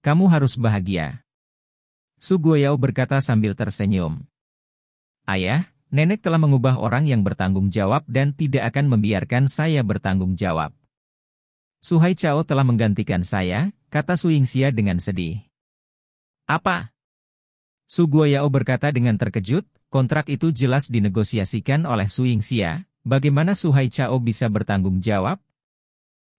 Kamu harus bahagia. Su Guoyao berkata sambil tersenyum. Ayah, nenek telah mengubah orang yang bertanggung jawab dan tidak akan membiarkan saya bertanggung jawab. Suhai Chao telah menggantikan saya, kata Su Yingxia dengan sedih. Apa? Su Guoyao berkata dengan terkejut, kontrak itu jelas dinegosiasikan oleh Su Yingxia, bagaimana Su Hai Chao bisa bertanggung jawab?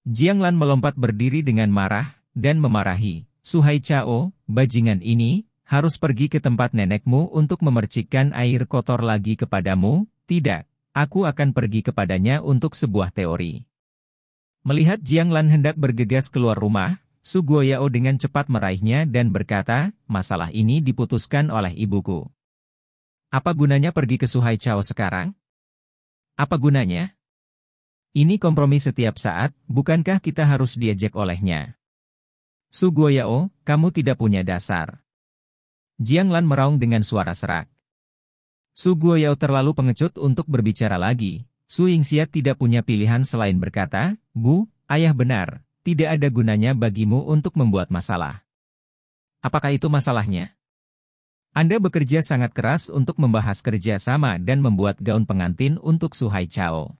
Jiang Lan melompat berdiri dengan marah, dan memarahi, Su Hai Chao, bajingan ini, harus pergi ke tempat nenekmu untuk memercikkan air kotor lagi kepadamu, tidak, aku akan pergi kepadanya untuk sebuah teori. Melihat Jiang Lan hendak bergegas keluar rumah, Su Guoyao dengan cepat meraihnya dan berkata, masalah ini diputuskan oleh ibuku. Apa gunanya pergi ke Suhai Chao sekarang? Apa gunanya? Ini kompromi setiap saat, bukankah kita harus diajak olehnya? Su Guoyao, kamu tidak punya dasar. Jiang Lan meraung dengan suara serak. Su Guoyao terlalu pengecut untuk berbicara lagi, Su Yingxia tidak punya pilihan selain berkata, Bu, ayah benar, tidak ada gunanya bagimu untuk membuat masalah. Apakah itu masalahnya? Anda bekerja sangat keras untuk membahas kerja sama dan membuat gaun pengantin untuk Su Hai Chao.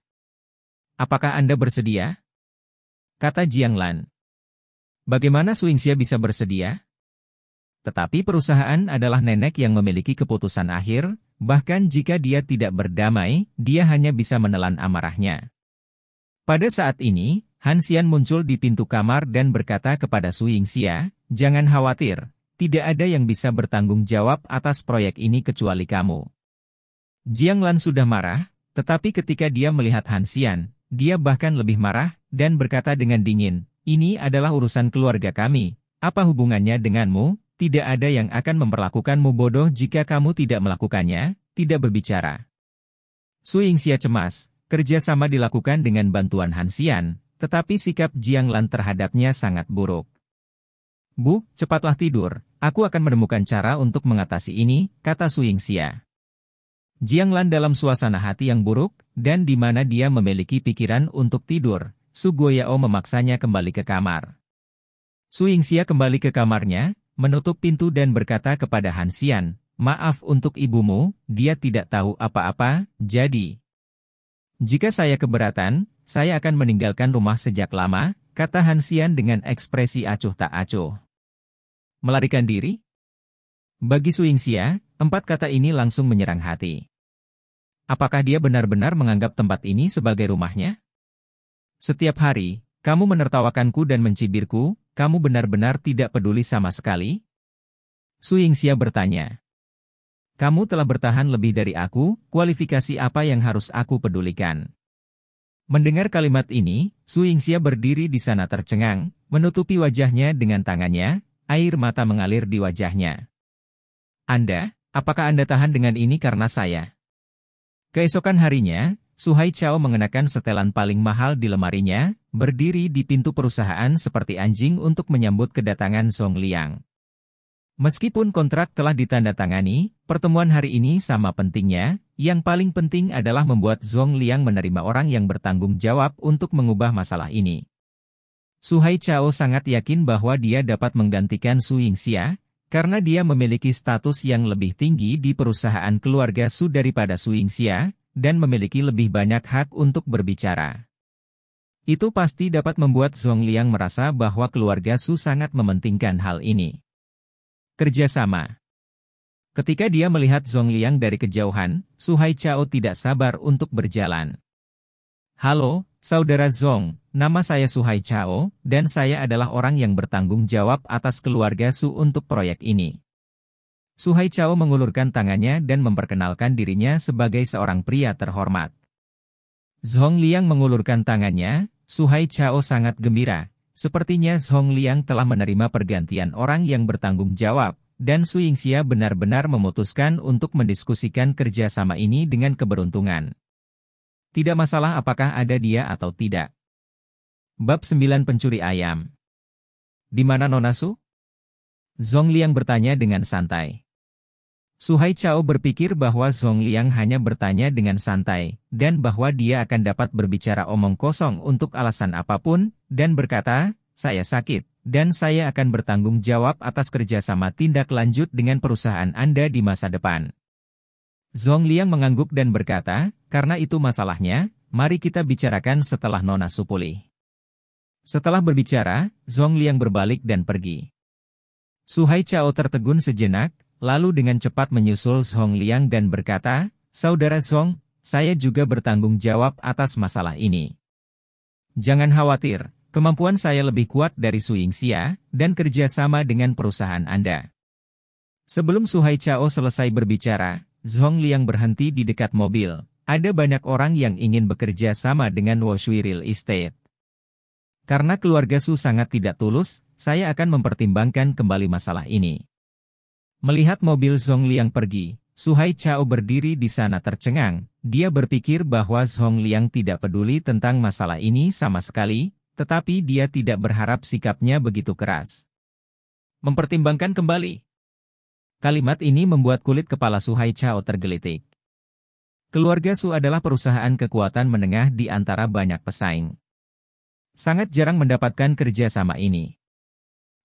Apakah Anda bersedia? Kata Jiang Lan. Bagaimana Su Yingxia bisa bersedia? Tetapi perusahaan adalah nenek yang memiliki keputusan akhir, Bahkan jika dia tidak berdamai, dia hanya bisa menelan amarahnya. Pada saat ini, Han Xian muncul di pintu kamar dan berkata kepada Su Yingxia, jangan khawatir, tidak ada yang bisa bertanggung jawab atas proyek ini kecuali kamu. Jiang Lan sudah marah, tetapi ketika dia melihat Han Xian, dia bahkan lebih marah, dan berkata dengan dingin, ini adalah urusan keluarga kami, apa hubungannya denganmu, tidak ada yang akan memperlakukanmu bodoh jika kamu tidak melakukannya, tidak berbicara. Su Yingxia cemas, kerjasama dilakukan dengan bantuan Hansian, tetapi sikap Jiang Lan terhadapnya sangat buruk. Bu, cepatlah tidur, aku akan menemukan cara untuk mengatasi ini, kata Su Yingxia. Jiang Lan dalam suasana hati yang buruk, dan di mana dia memiliki pikiran untuk tidur, Su Guoyao memaksanya kembali ke kamar. Su Yingxia kembali ke kamarnya, menutup pintu dan berkata kepada Han Xian, maaf untuk ibumu, dia tidak tahu apa-apa, jadi. Jika saya keberatan, saya akan meninggalkan rumah sejak lama, kata Han Xian dengan ekspresi acuh tak acuh. Melarikan diri? Bagi Su Yingxia, empat kata ini langsung menyerang hati. Apakah dia benar-benar menganggap tempat ini sebagai rumahnya? Setiap hari, kamu menertawakanku dan mencibirku, kamu benar-benar tidak peduli sama sekali? Su Yingxia bertanya. Kamu telah bertahan lebih dari aku, kualifikasi apa yang harus aku pedulikan? Mendengar kalimat ini, Su Yingxia berdiri di sana tercengang, menutupi wajahnya dengan tangannya, air mata mengalir di wajahnya. Anda, apakah Anda tahan dengan ini karena saya? Keesokan harinya, Suhai Chao mengenakan setelan paling mahal di lemarinya, berdiri di pintu perusahaan seperti anjing untuk menyambut kedatangan Song Liang. Meskipun kontrak telah ditandatangani, pertemuan hari ini sama pentingnya, yang paling penting adalah membuat Zhong Liang menerima orang yang bertanggung jawab untuk mengubah masalah ini. Suhai Chao sangat yakin bahwa dia dapat menggantikan Su Yingxia, karena dia memiliki status yang lebih tinggi di perusahaan keluarga Su daripada Su Yingxia, dan memiliki lebih banyak hak untuk berbicara. Itu pasti dapat membuat Zhong Liang merasa bahwa keluarga Su sangat mementingkan hal ini. Kerjasama Ketika dia melihat Zhong Liang dari kejauhan, Su Hai Chao tidak sabar untuk berjalan. Halo, Saudara Zhong, nama saya Su Hai Chao, dan saya adalah orang yang bertanggung jawab atas keluarga Su untuk proyek ini. Suhai Chao mengulurkan tangannya dan memperkenalkan dirinya sebagai seorang pria terhormat. Zhong Liang mengulurkan tangannya, Suhai Chao sangat gembira. Sepertinya Zhong Liang telah menerima pergantian orang yang bertanggung jawab, dan Su Yingxia benar-benar memutuskan untuk mendiskusikan kerjasama ini dengan keberuntungan. Tidak masalah apakah ada dia atau tidak. Bab 9 Pencuri Ayam Di mana Nona Su? Zhong Liang bertanya dengan santai. Suhai Chao berpikir bahwa Zhong Liang hanya bertanya dengan santai, dan bahwa dia akan dapat berbicara omong kosong untuk alasan apa pun, dan berkata, saya sakit, dan saya akan bertanggung jawab atas kerjasama tindak lanjut dengan perusahaan Anda di masa depan. Zhong Liang mengangguk dan berkata, karena itu masalahnya, mari kita bicarakan setelah Nona Supuli. Setelah berbicara, Zhong Liang berbalik dan pergi. Suhai Chao tertegun sejenak, lalu dengan cepat menyusul Zhong Liang dan berkata, Saudara Zhong, saya juga bertanggung jawab atas masalah ini. Jangan khawatir, kemampuan saya lebih kuat dari Su Yingxia, dan kerjasama dengan perusahaan Anda. Sebelum Suhai Chao selesai berbicara, Zhong Liang berhenti di dekat mobil. Ada banyak orang yang ingin bekerja sama dengan Shui Real Estate. Karena keluarga Su sangat tidak tulus, saya akan mempertimbangkan kembali masalah ini. Melihat mobil Zhong Liang pergi, Suhai Chao berdiri di sana tercengang. Dia berpikir bahwa Zhong Liang tidak peduli tentang masalah ini sama sekali, tetapi dia tidak berharap sikapnya begitu keras. Mempertimbangkan kembali. Kalimat ini membuat kulit kepala Suhai Chao tergelitik. Keluarga Su adalah perusahaan kekuatan menengah di antara banyak pesaing. Sangat jarang mendapatkan kerja sama ini.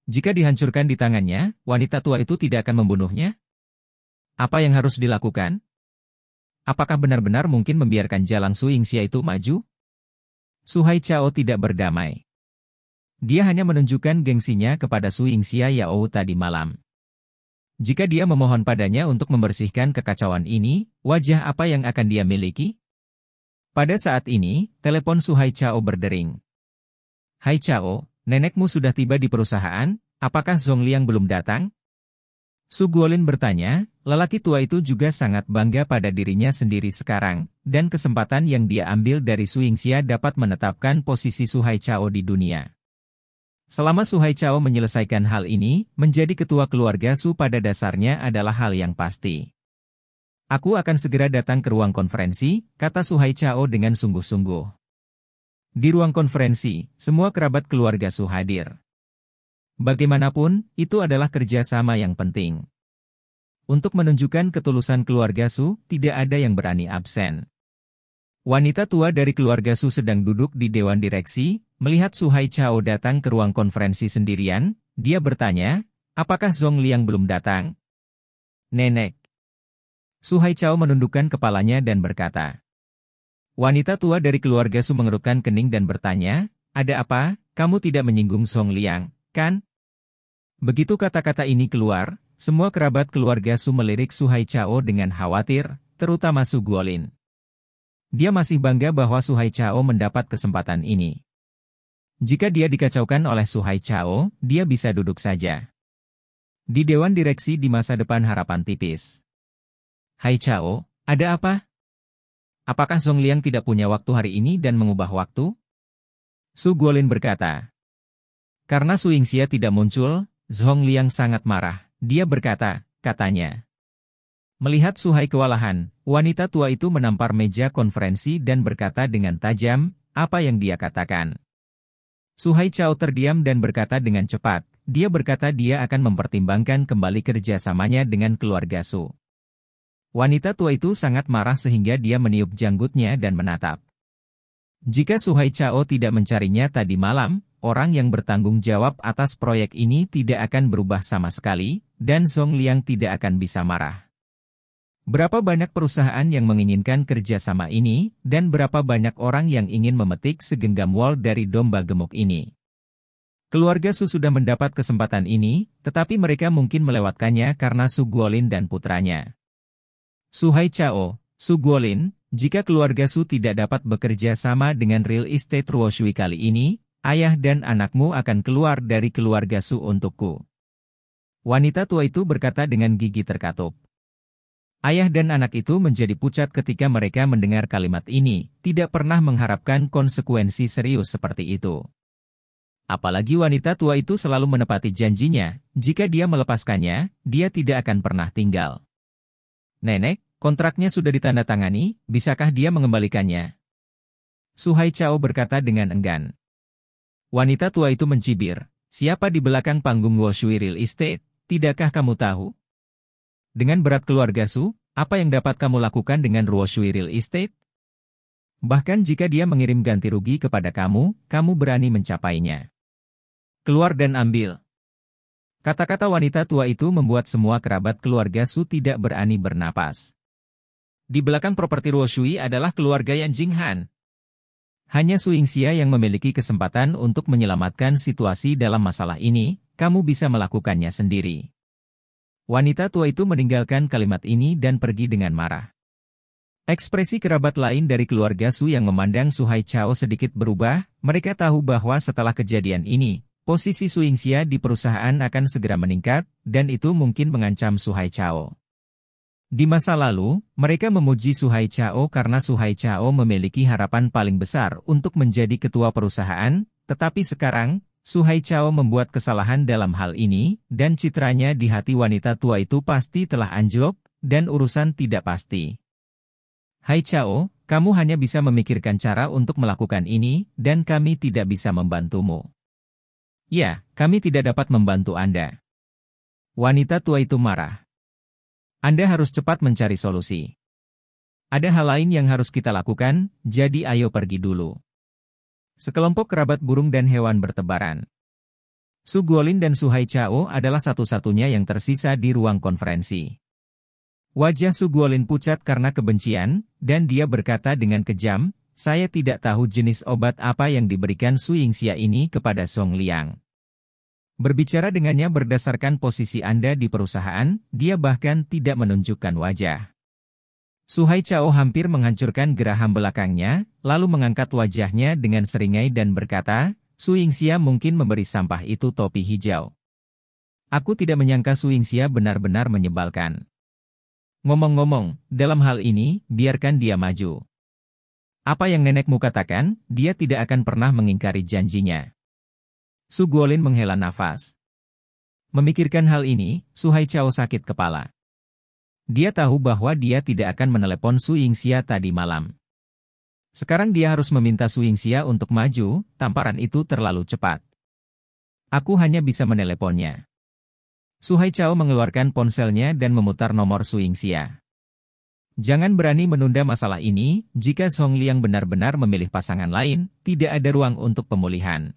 Jika dihancurkan di tangannya, wanita tua itu tidak akan membunuhnya? Apa yang harus dilakukan? Apakah benar-benar mungkin membiarkan Jalang Su itu maju? Suhai Chao tidak berdamai. Dia hanya menunjukkan gengsinya kepada Su Yingxia Yao tadi malam. Jika dia memohon padanya untuk membersihkan kekacauan ini, wajah apa yang akan dia miliki? Pada saat ini, telepon Suhai Chao berdering. Hai Chao, Nenekmu sudah tiba di perusahaan, apakah Zhong Liang belum datang? Su Guolin bertanya, lelaki tua itu juga sangat bangga pada dirinya sendiri sekarang, dan kesempatan yang dia ambil dari Su Yingxia dapat menetapkan posisi Su Haichao di dunia. Selama Su Haichao menyelesaikan hal ini, menjadi ketua keluarga Su pada dasarnya adalah hal yang pasti. Aku akan segera datang ke ruang konferensi, kata Su Haichao dengan sungguh-sungguh. Di ruang konferensi, semua kerabat keluarga Su hadir. Bagaimanapun, itu adalah kerjasama yang penting. Untuk menunjukkan ketulusan keluarga Su, tidak ada yang berani absen. Wanita tua dari keluarga Su sedang duduk di dewan direksi, Melihat Suhai Chao datang ke ruang konferensi sendirian, dia bertanya, apakah Zong Liang belum datang? Nenek. Suhai Chao menundukkan kepalanya dan berkata. Wanita tua dari keluarga Su mengerutkan kening dan bertanya, ada apa, kamu tidak menyinggung Zong Liang, kan? Begitu kata-kata ini keluar, semua kerabat keluarga Su melirik Suhai Chao dengan khawatir, terutama Su Guolin. Dia masih bangga bahwa Suhai Chao mendapat kesempatan ini. Jika dia dikacaukan oleh Suhai Chao, dia bisa duduk saja. Di Dewan Direksi di masa depan harapan tipis. Hai Chao, ada apa? Apakah Zhong Liang tidak punya waktu hari ini dan mengubah waktu? Su Guolin berkata. Karena Su Yingxia tidak muncul, Zhong Liang sangat marah. Dia berkata, katanya. Melihat Suhai kewalahan, wanita tua itu menampar meja konferensi dan berkata dengan tajam, apa yang dia katakan. Suhai Chao terdiam dan berkata dengan cepat, dia berkata dia akan mempertimbangkan kembali kerjasamanya dengan keluarga Su. Wanita tua itu sangat marah sehingga dia meniup janggutnya dan menatap. Jika Suhai Chao tidak mencarinya tadi malam, orang yang bertanggung jawab atas proyek ini tidak akan berubah sama sekali, dan Zhong Liang tidak akan bisa marah. Berapa banyak perusahaan yang menginginkan kerjasama ini, dan berapa banyak orang yang ingin memetik segenggam wol dari domba gemuk ini. Keluarga Su sudah mendapat kesempatan ini, tetapi mereka mungkin melewatkannya karena Su Guolin dan putranya. Su Hai Chao, Su Guolin, jika keluarga Su tidak dapat bekerja sama dengan real estate Ruoshui kali ini, ayah dan anakmu akan keluar dari keluarga Su untukku. Wanita tua itu berkata dengan gigi terkatup. Ayah dan anak itu menjadi pucat ketika mereka mendengar kalimat ini, tidak pernah mengharapkan konsekuensi serius seperti itu. Apalagi wanita tua itu selalu menepati janjinya, jika dia melepaskannya, dia tidak akan pernah tinggal. Nenek, kontraknya sudah ditandatangani, bisakah dia mengembalikannya? Suhai Chao berkata dengan enggan. Wanita tua itu mencibir, siapa di belakang panggung Shui Real Estate, tidakkah kamu tahu? Dengan berat keluarga Su, apa yang dapat kamu lakukan dengan Ruoshui Real Estate? Bahkan jika dia mengirim ganti rugi kepada kamu, kamu berani mencapainya. Keluar dan ambil. Kata-kata wanita tua itu membuat semua kerabat keluarga Su tidak berani bernapas. Di belakang properti Ruoshui adalah keluarga Yan Jinghan. Hanya Su Yingxia yang memiliki kesempatan untuk menyelamatkan situasi dalam masalah ini, kamu bisa melakukannya sendiri. Wanita tua itu meninggalkan kalimat ini dan pergi dengan marah. Ekspresi kerabat lain dari keluarga Su yang memandang Su Hai Chao sedikit berubah, mereka tahu bahwa setelah kejadian ini, posisi Su Yingxia di perusahaan akan segera meningkat, dan itu mungkin mengancam Su Hai Chao. Di masa lalu, mereka memuji Su Hai Chao karena Su Hai Chao memiliki harapan paling besar untuk menjadi ketua perusahaan, tetapi sekarang, Suhai Chao membuat kesalahan dalam hal ini, dan citranya di hati wanita tua itu pasti telah anjlok, dan urusan tidak pasti. Hai Chao, kamu hanya bisa memikirkan cara untuk melakukan ini, dan kami tidak bisa membantumu. Ya, kami tidak dapat membantu Anda. Wanita tua itu marah. Anda harus cepat mencari solusi. Ada hal lain yang harus kita lakukan, jadi ayo pergi dulu. Sekelompok kerabat burung dan hewan bertebaran. Su Guolin dan Su Hai Chao adalah satu-satunya yang tersisa di ruang konferensi. Wajah Su Guolin pucat karena kebencian, dan dia berkata dengan kejam, saya tidak tahu jenis obat apa yang diberikan Su Yingxia ini kepada Song Liang. Berbicara dengannya berdasarkan posisi Anda di perusahaan, dia bahkan tidak menunjukkan wajah. Suhai Chao hampir menghancurkan geraham belakangnya, lalu mengangkat wajahnya dengan seringai dan berkata, Su Yingxia mungkin memberi sampah itu topi hijau. Aku tidak menyangka Su Yingxia benar-benar menyebalkan. Ngomong-ngomong, dalam hal ini, biarkan dia maju. Apa yang nenekmu katakan, dia tidak akan pernah mengingkari janjinya. Su Guolin menghela nafas. Memikirkan hal ini, Su Haichao sakit kepala. Dia tahu bahwa dia tidak akan menelepon Su Yingxia tadi malam. Sekarang dia harus meminta Su Yingxia untuk maju, tamparan itu terlalu cepat. Aku hanya bisa meneleponnya. Su Haichao mengeluarkan ponselnya dan memutar nomor Su Yingxia. Jangan berani menunda masalah ini, jika Song Liang benar-benar memilih pasangan lain, tidak ada ruang untuk pemulihan.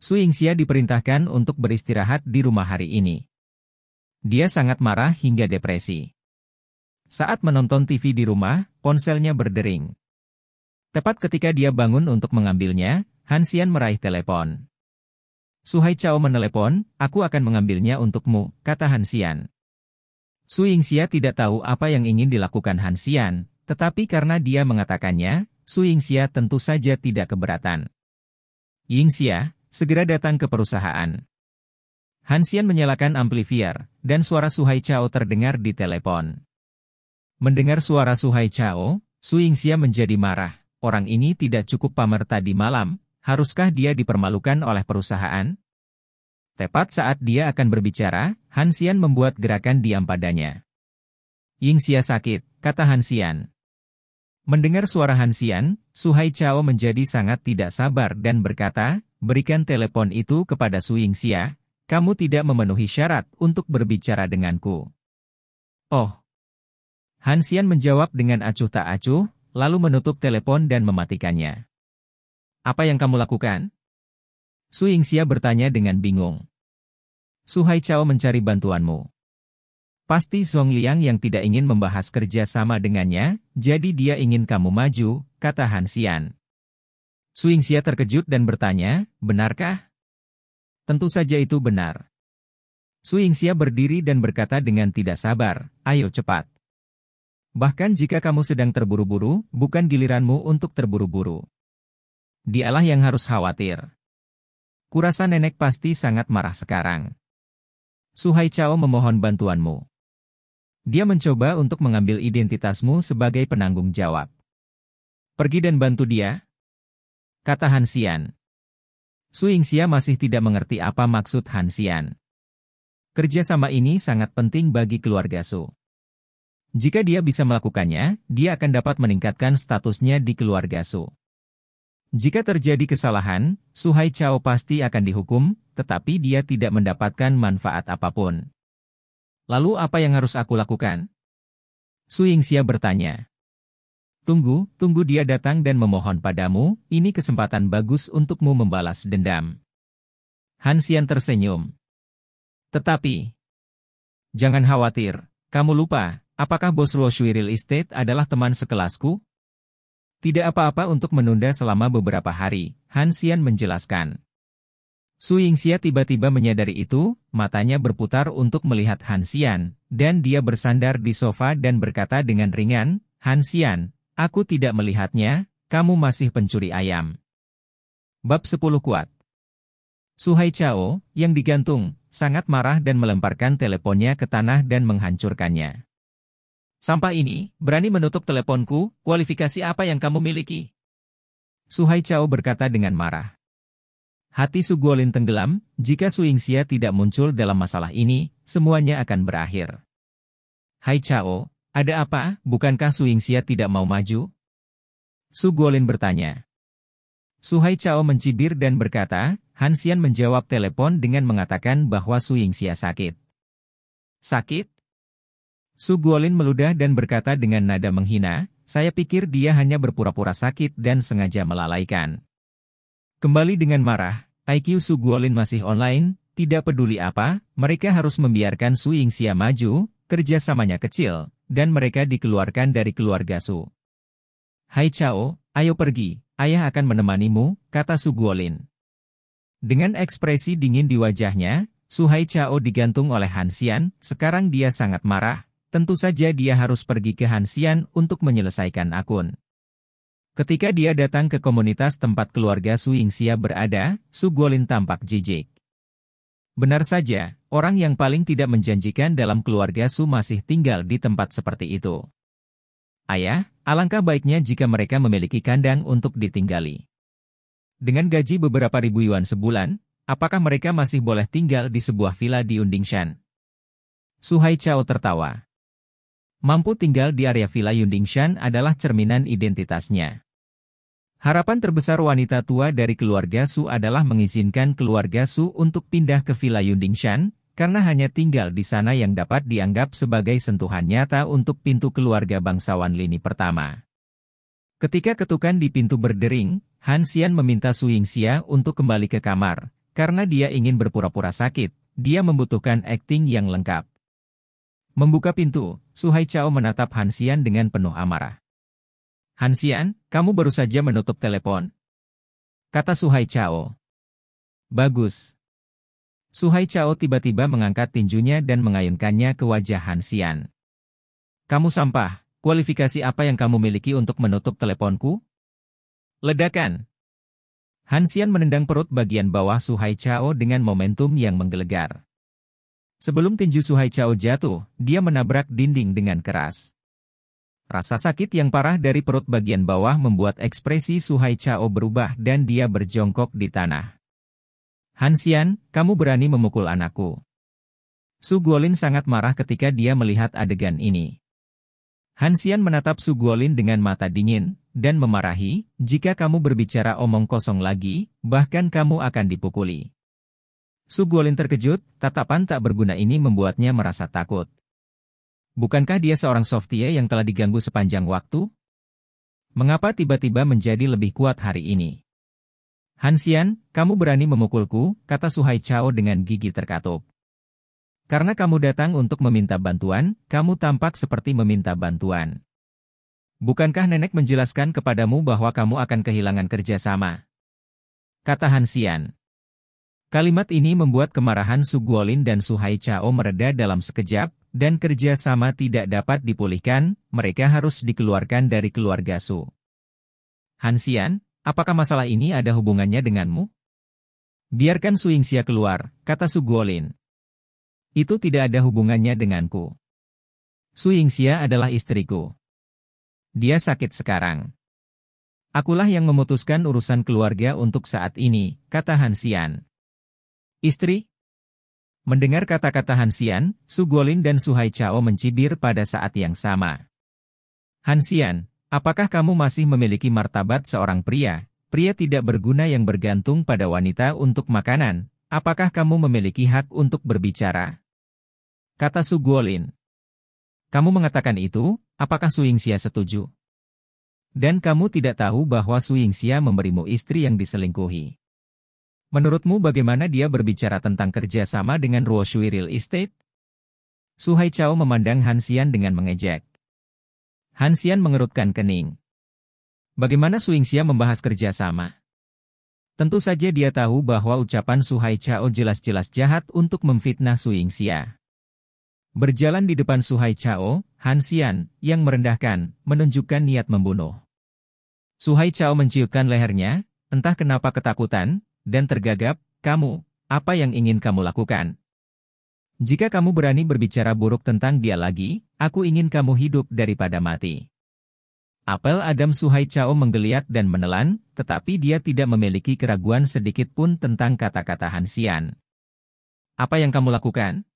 Su Yingxia diperintahkan untuk beristirahat di rumah hari ini. Dia sangat marah hingga depresi. Saat menonton TV di rumah, ponselnya berdering. Tepat ketika dia bangun untuk mengambilnya, Han Xian meraih telepon. Su Hai Chao menelepon, aku akan mengambilnya untukmu, kata Han Xian. Su Yingxia tidak tahu apa yang ingin dilakukan Han Xian, tetapi karena dia mengatakannya, Su Yingxia tentu saja tidak keberatan. Yingxia, segera datang ke perusahaan. Hansian menyalakan amplifier, dan suara Suhai Chao terdengar di telepon. Mendengar suara Suhai Chao, Su Yingxia menjadi marah. Orang ini tidak cukup pamer tadi malam, haruskah dia dipermalukan oleh perusahaan? Tepat saat dia akan berbicara, Hansian membuat gerakan diam padanya. Yingxia sakit, kata Hansian. Mendengar suara Hansian, Suhai Chao menjadi sangat tidak sabar dan berkata, berikan telepon itu kepada Su Yingxia, kamu tidak memenuhi syarat untuk berbicara denganku. Oh. Han Xian menjawab dengan acuh tak acuh, lalu menutup telepon dan mematikannya. Apa yang kamu lakukan? Su Yingxia bertanya dengan bingung. Su Hai Chao mencari bantuanmu. Pasti Zhong Liang yang tidak ingin membahas kerja sama dengannya, jadi dia ingin kamu maju, kata Han Xian. Su Yingxia terkejut dan bertanya, benarkah? Tentu saja itu benar. Su Yingxia berdiri dan berkata dengan tidak sabar, ayo cepat. Bahkan jika kamu sedang terburu-buru, bukan giliranmu untuk terburu-buru. Dialah yang harus khawatir. Kurasa nenek pasti sangat marah sekarang. Su Hai Chao memohon bantuanmu. Dia mencoba untuk mengambil identitasmu sebagai penanggung jawab. Pergi dan bantu dia, kata Han Xian. Su Yingxia masih tidak mengerti apa maksud Han Xian. Kerjasama ini sangat penting bagi keluarga Su. Jika dia bisa melakukannya, dia akan dapat meningkatkan statusnya di keluarga Su. Jika terjadi kesalahan, Su Hai Chao pasti akan dihukum, tetapi dia tidak mendapatkan manfaat apa pun. Lalu apa yang harus aku lakukan? Su Yingxia bertanya. Tunggu, tunggu dia datang dan memohon padamu, ini kesempatan bagus untukmu membalas dendam. Han Xian tersenyum. Tetapi, jangan khawatir, kamu lupa, apakah bos Luoshui Real Estate adalah teman sekelasku? Tidak apa-apa untuk menunda selama beberapa hari, Han Xian menjelaskan. Su Yingxia tiba-tiba menyadari itu, matanya berputar untuk melihat Han Xian, dan dia bersandar di sofa dan berkata dengan ringan, Han Xian, Aku tidak melihatnya, kamu masih pencuri ayam. Bab 10 kuat. Suhai Chao, yang digantung, sangat marah dan melemparkan teleponnya ke tanah dan menghancurkannya. Sampah ini, berani menutup teleponku, kualifikasi apa yang kamu miliki? Suhai Chao berkata dengan marah. Hati Su Guolin tenggelam, jika Su Yingxia tidak muncul dalam masalah ini, semuanya akan berakhir. Hai Chao, ada apa, bukankah Su Yingxia tidak mau maju? Su Guolin bertanya. Su Hai Chao mencibir dan berkata, Han Xian menjawab telepon dengan mengatakan bahwa Su Yingxia sakit. Sakit? Su Guolin meludah dan berkata dengan nada menghina, saya pikir dia hanya berpura-pura sakit dan sengaja melalaikan. Kembali dengan marah, IQ Su Guolin masih online, tidak peduli apa, mereka harus membiarkan Su Yingxia maju, kerjasamanya kecil, dan mereka dikeluarkan dari keluarga Su. Hai Chao, ayo pergi, ayah akan menemanimu, kata Su Guolin. Dengan ekspresi dingin di wajahnya, Su Hai Chao digantung oleh Han Xian, sekarang dia sangat marah, tentu saja dia harus pergi ke Han Xian untuk menyelesaikan akun. Ketika dia datang ke komunitas tempat keluarga Su Yingxia berada, Su Guolin tampak jijik. Benar saja, orang yang paling tidak menjanjikan dalam keluarga Su masih tinggal di tempat seperti itu. Ayah, alangkah baiknya jika mereka memiliki kandang untuk ditinggali. Dengan gaji beberapa ribu yuan sebulan, apakah mereka masih boleh tinggal di sebuah villa di Undingshan? Su Hai Chao tertawa. Mampu tinggal di area villa Yundingshan adalah cerminan identitasnya. Harapan terbesar wanita tua dari keluarga Su adalah mengizinkan keluarga Su untuk pindah ke Villa Yundingshan, karena hanya tinggal di sana yang dapat dianggap sebagai sentuhan nyata untuk pintu keluarga bangsawan lini pertama. Ketika ketukan di pintu berdering, Han Xian meminta Su Yingxia untuk kembali ke kamar, karena dia ingin berpura-pura sakit, dia membutuhkan akting yang lengkap. Membuka pintu, Su Hai Chao menatap Han Xian dengan penuh amarah. Hansian, kamu baru saja menutup telepon. Kata Suhai Chao. Bagus. Suhai Chao tiba-tiba mengangkat tinjunya dan mengayunkannya ke wajah Hansian. Kamu sampah, kualifikasi apa yang kamu miliki untuk menutup teleponku? Ledakan. Hansian menendang perut bagian bawah Suhai Chao dengan momentum yang menggelegar. Sebelum tinju Suhai Chao jatuh, dia menabrak dinding dengan keras. Rasa sakit yang parah dari perut bagian bawah membuat ekspresi Suhai Chao berubah dan dia berjongkok di tanah. Hansian, kamu berani memukul anakku. Su Guolin sangat marah ketika dia melihat adegan ini. Hansian menatap Su Guolin dengan mata dingin, dan memarahi, jika kamu berbicara omong kosong lagi, bahkan kamu akan dipukuli. Su Guolin terkejut, tatapan tak berguna ini membuatnya merasa takut. Bukankah dia seorang softie yang telah diganggu sepanjang waktu? Mengapa tiba-tiba menjadi lebih kuat hari ini? Hansian, kamu berani memukulku, kata Suhai Chao dengan gigi terkatup. Karena kamu datang untuk meminta bantuan, kamu tampak seperti meminta bantuan. Bukankah nenek menjelaskan kepadamu bahwa kamu akan kehilangan kerjasama? Kata Hansian. Kalimat ini membuat kemarahan Su Guolin dan Suhai Chao mereda dalam sekejap, dan kerja sama tidak dapat dipulihkan, mereka harus dikeluarkan dari keluarga Su. Hansian, apakah masalah ini ada hubungannya denganmu? Biarkan Su Yingxia keluar, kata Su Guolin. Itu tidak ada hubungannya denganku. Su Yingxia adalah istriku. Dia sakit sekarang. Akulah yang memutuskan urusan keluarga untuk saat ini, kata Hansian. Istri, Mendengar kata-kata Hansian, Su Guolin dan Su Hai Chao mencibir pada saat yang sama. Hansian, apakah kamu masih memiliki martabat seorang pria? Pria tidak berguna yang bergantung pada wanita untuk makanan. Apakah kamu memiliki hak untuk berbicara? Kata Su Guolin. Kamu mengatakan itu, apakah Su Yingxia setuju? Dan kamu tidak tahu bahwa Su Yingxia memberimu istri yang diselingkuhi. Menurutmu bagaimana dia berbicara tentang kerjasama dengan Ruoshui Real Estate? Su Hai Chao memandang Hansian dengan mengejek. Hansian mengerutkan kening. Bagaimana Su Yingxia membahas kerjasama? Tentu saja dia tahu bahwa ucapan Su Hai Chao jelas-jelas jahat untuk memfitnah Su Yingxia. Berjalan di depan Su Hai Chao, Hansian, yang merendahkan, menunjukkan niat membunuh. Su Hai Chao menciutkan lehernya, entah kenapa ketakutan, dan tergagap, kamu, apa yang ingin kamu lakukan? Jika kamu berani berbicara buruk tentang dia lagi, aku ingin kamu hidup daripada mati. Apel Adam Suhai Chao menggeliat dan menelan, tetapi dia tidak memiliki keraguan sedikit pun tentang kata-kata Hansian. Apa yang kamu lakukan?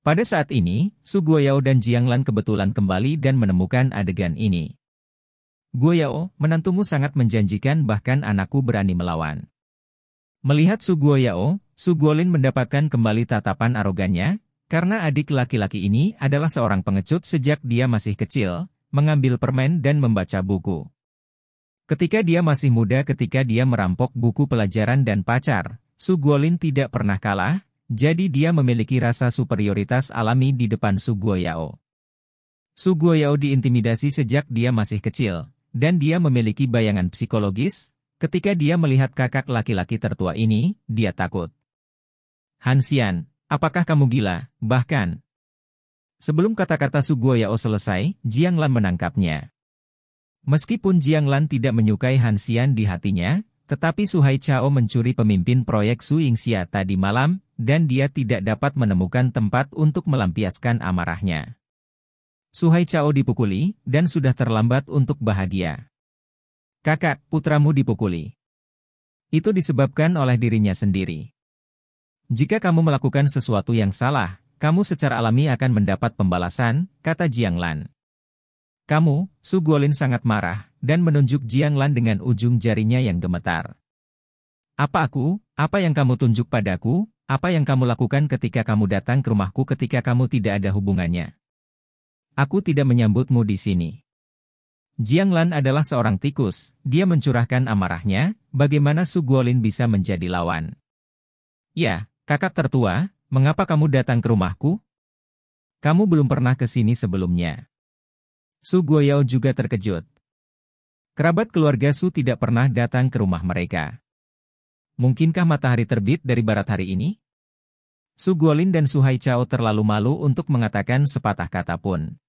Pada saat ini, Su Guoyao dan Jianglan kebetulan kembali dan menemukan adegan ini. Guoyao, menantumu sangat menjanjikan bahkan anakku berani melawan. Melihat Su Guoyao, Su Guolin mendapatkan kembali tatapan arogannya, karena adik laki-laki ini adalah seorang pengecut sejak dia masih kecil, mengambil permen dan membaca buku. Ketika dia masih muda ketika dia merampok buku pelajaran dan pacar, Su Guolin tidak pernah kalah, jadi dia memiliki rasa superioritas alami di depan Su Guoyao. Su Guoyao diintimidasi sejak dia masih kecil, dan dia memiliki bayangan psikologis, Ketika dia melihat kakak laki-laki tertua ini, dia takut. Hansian, apakah kamu gila? Bahkan, sebelum kata-kata Su Guoyao selesai, Jiang Lan menangkapnya. Meskipun Jiang Lan tidak menyukai Hansian di hatinya, Tetapi Suhai Chao mencuri pemimpin proyek Su Yingxia tadi malam, dan dia tidak dapat menemukan tempat untuk melampiaskan amarahnya. Suhai Chao dipukuli, dan sudah terlambat untuk bahagia. Kakak, putramu dipukuli. Itu disebabkan oleh dirinya sendiri. Jika kamu melakukan sesuatu yang salah, kamu secara alami akan mendapat pembalasan, kata Jiang Lan. Kamu, Su Guolin sangat marah, dan menunjuk Jiang Lan dengan ujung jarinya yang gemetar. Apa aku, apa yang kamu tunjuk padaku, apa yang kamu lakukan ketika kamu datang ke rumahku ketika kamu tidak ada hubungannya? Aku tidak menyambutmu di sini. Jiang Lan adalah seorang tikus, dia mencurahkan amarahnya, bagaimana Su Guolin bisa menjadi lawan. Ya, kakak tertua, mengapa kamu datang ke rumahku? Kamu belum pernah ke sini sebelumnya. Su Guoyao juga terkejut. Kerabat keluarga Su tidak pernah datang ke rumah mereka. Mungkinkah matahari terbit dari barat hari ini? Su Guolin dan Su Hai Chao terlalu malu untuk mengatakan sepatah kata pun.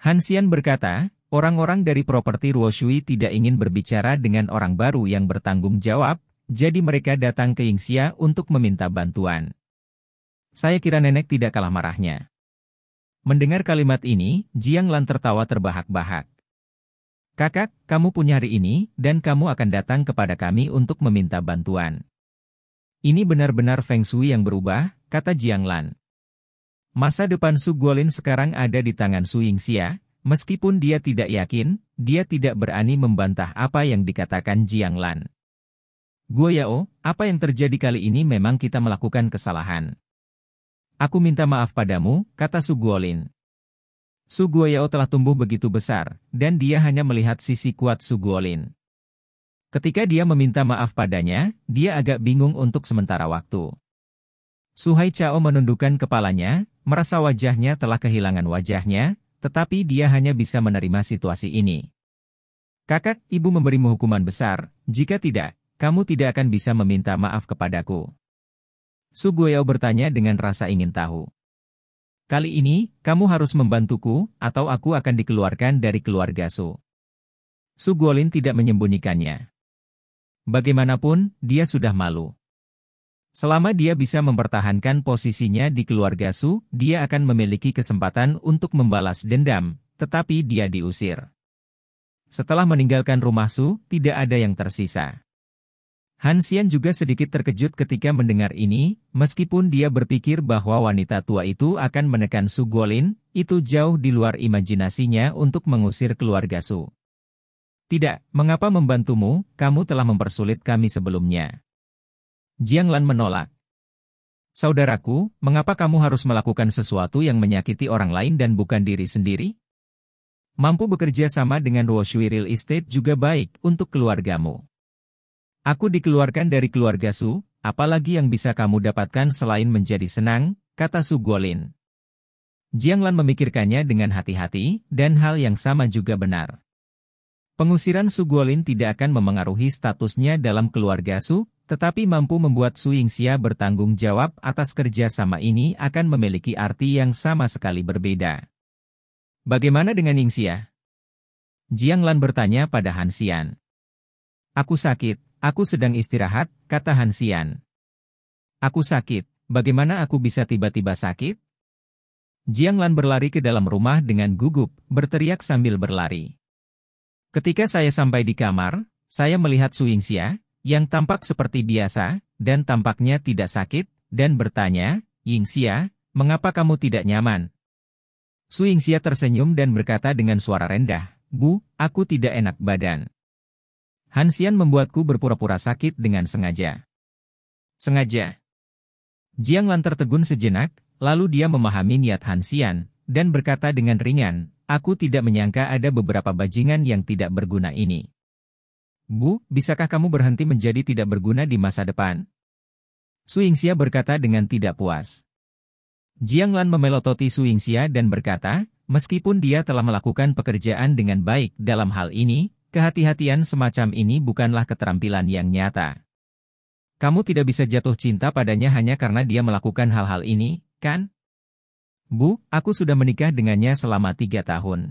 Han Xian berkata, orang-orang dari properti Ruoshui tidak ingin berbicara dengan orang baru yang bertanggung jawab, jadi mereka datang ke Yingxia untuk meminta bantuan. Saya kira nenek tidak kalah marahnya. Mendengar kalimat ini, Jiang Lan tertawa terbahak-bahak. Kakak, kamu punya hari ini, dan kamu akan datang kepada kami untuk meminta bantuan. Ini benar-benar Feng Shui yang berubah, kata Jiang Lan. Masa depan Su Guolin sekarang ada di tangan Su Yingxia, meskipun dia tidak yakin, dia tidak berani membantah apa yang dikatakan Jiang Lan. Guo apa yang terjadi kali ini memang kita melakukan kesalahan. Aku minta maaf padamu, kata Su Guolin. Su Guoyao telah tumbuh begitu besar, dan dia hanya melihat sisi kuat Su Guolin. Ketika dia meminta maaf padanya, dia agak bingung untuk sementara waktu. Su Hai Chao menundukkan kepalanya, merasa wajahnya telah kehilangan wajahnya, tetapi dia hanya bisa menerima situasi ini. Kakak, ibu memberimu hukuman besar, jika tidak, kamu tidak akan bisa meminta maaf kepadaku. Su Guoyao bertanya dengan rasa ingin tahu. Kali ini, kamu harus membantuku, atau aku akan dikeluarkan dari keluarga Su. Su Guolin tidak menyembunyikannya. Bagaimanapun, dia sudah malu. Selama dia bisa mempertahankan posisinya di keluarga Su, dia akan memiliki kesempatan untuk membalas dendam, tetapi dia diusir. Setelah meninggalkan rumah Su, tidak ada yang tersisa. Han Xian juga sedikit terkejut ketika mendengar ini, meskipun dia berpikir bahwa wanita tua itu akan menekan Su Guolin, itu jauh di luar imajinasinya untuk mengusir keluarga Su. Tidak, mengapa membantumu, kamu telah mempersulit kami sebelumnya. Jiang Lan menolak. Saudaraku, mengapa kamu harus melakukan sesuatu yang menyakiti orang lain dan bukan diri sendiri? Mampu bekerja sama dengan Ruoshui Real Estate juga baik untuk keluargamu. Aku dikeluarkan dari keluarga Su, apalagi yang bisa kamu dapatkan selain menjadi senang, kata Su Guolin. Jiang Lan memikirkannya dengan hati-hati, dan hal yang sama juga benar. Pengusiran Su Guolin tidak akan memengaruhi statusnya dalam keluarga Su, tetapi mampu membuat Su Yingxia bertanggung jawab atas kerja sama ini akan memiliki arti yang sama sekali berbeda. Bagaimana dengan Yingxia? Jiang Lan bertanya pada Han Xian. Aku sakit, Aku sedang istirahat, kata Hansian. Aku sakit, bagaimana aku bisa tiba-tiba sakit? Jiang Lan berlari ke dalam rumah dengan gugup, berteriak sambil berlari. Ketika saya sampai di kamar, saya melihat Su Yingxia, yang tampak seperti biasa, dan tampaknya tidak sakit, dan bertanya, Yingxia, mengapa kamu tidak nyaman? Su Yingxia tersenyum dan berkata dengan suara rendah, Bu, aku tidak enak badan. Hansian membuatku berpura-pura sakit dengan sengaja. Sengaja. Jiang Lan tertegun sejenak, lalu dia memahami niat Hansian, dan berkata dengan ringan, aku tidak menyangka ada beberapa bajingan yang tidak berguna ini. Bu, bisakah kamu berhenti menjadi tidak berguna di masa depan? Su Yingxia berkata dengan tidak puas. Jiang Lan memelototi Su Yingxia dan berkata, meskipun dia telah melakukan pekerjaan dengan baik dalam hal ini, Kehati-hatian semacam ini bukanlah keterampilan yang nyata. Kamu tidak bisa jatuh cinta padanya hanya karena dia melakukan hal-hal ini, kan? Bu, aku sudah menikah dengannya selama tiga tahun.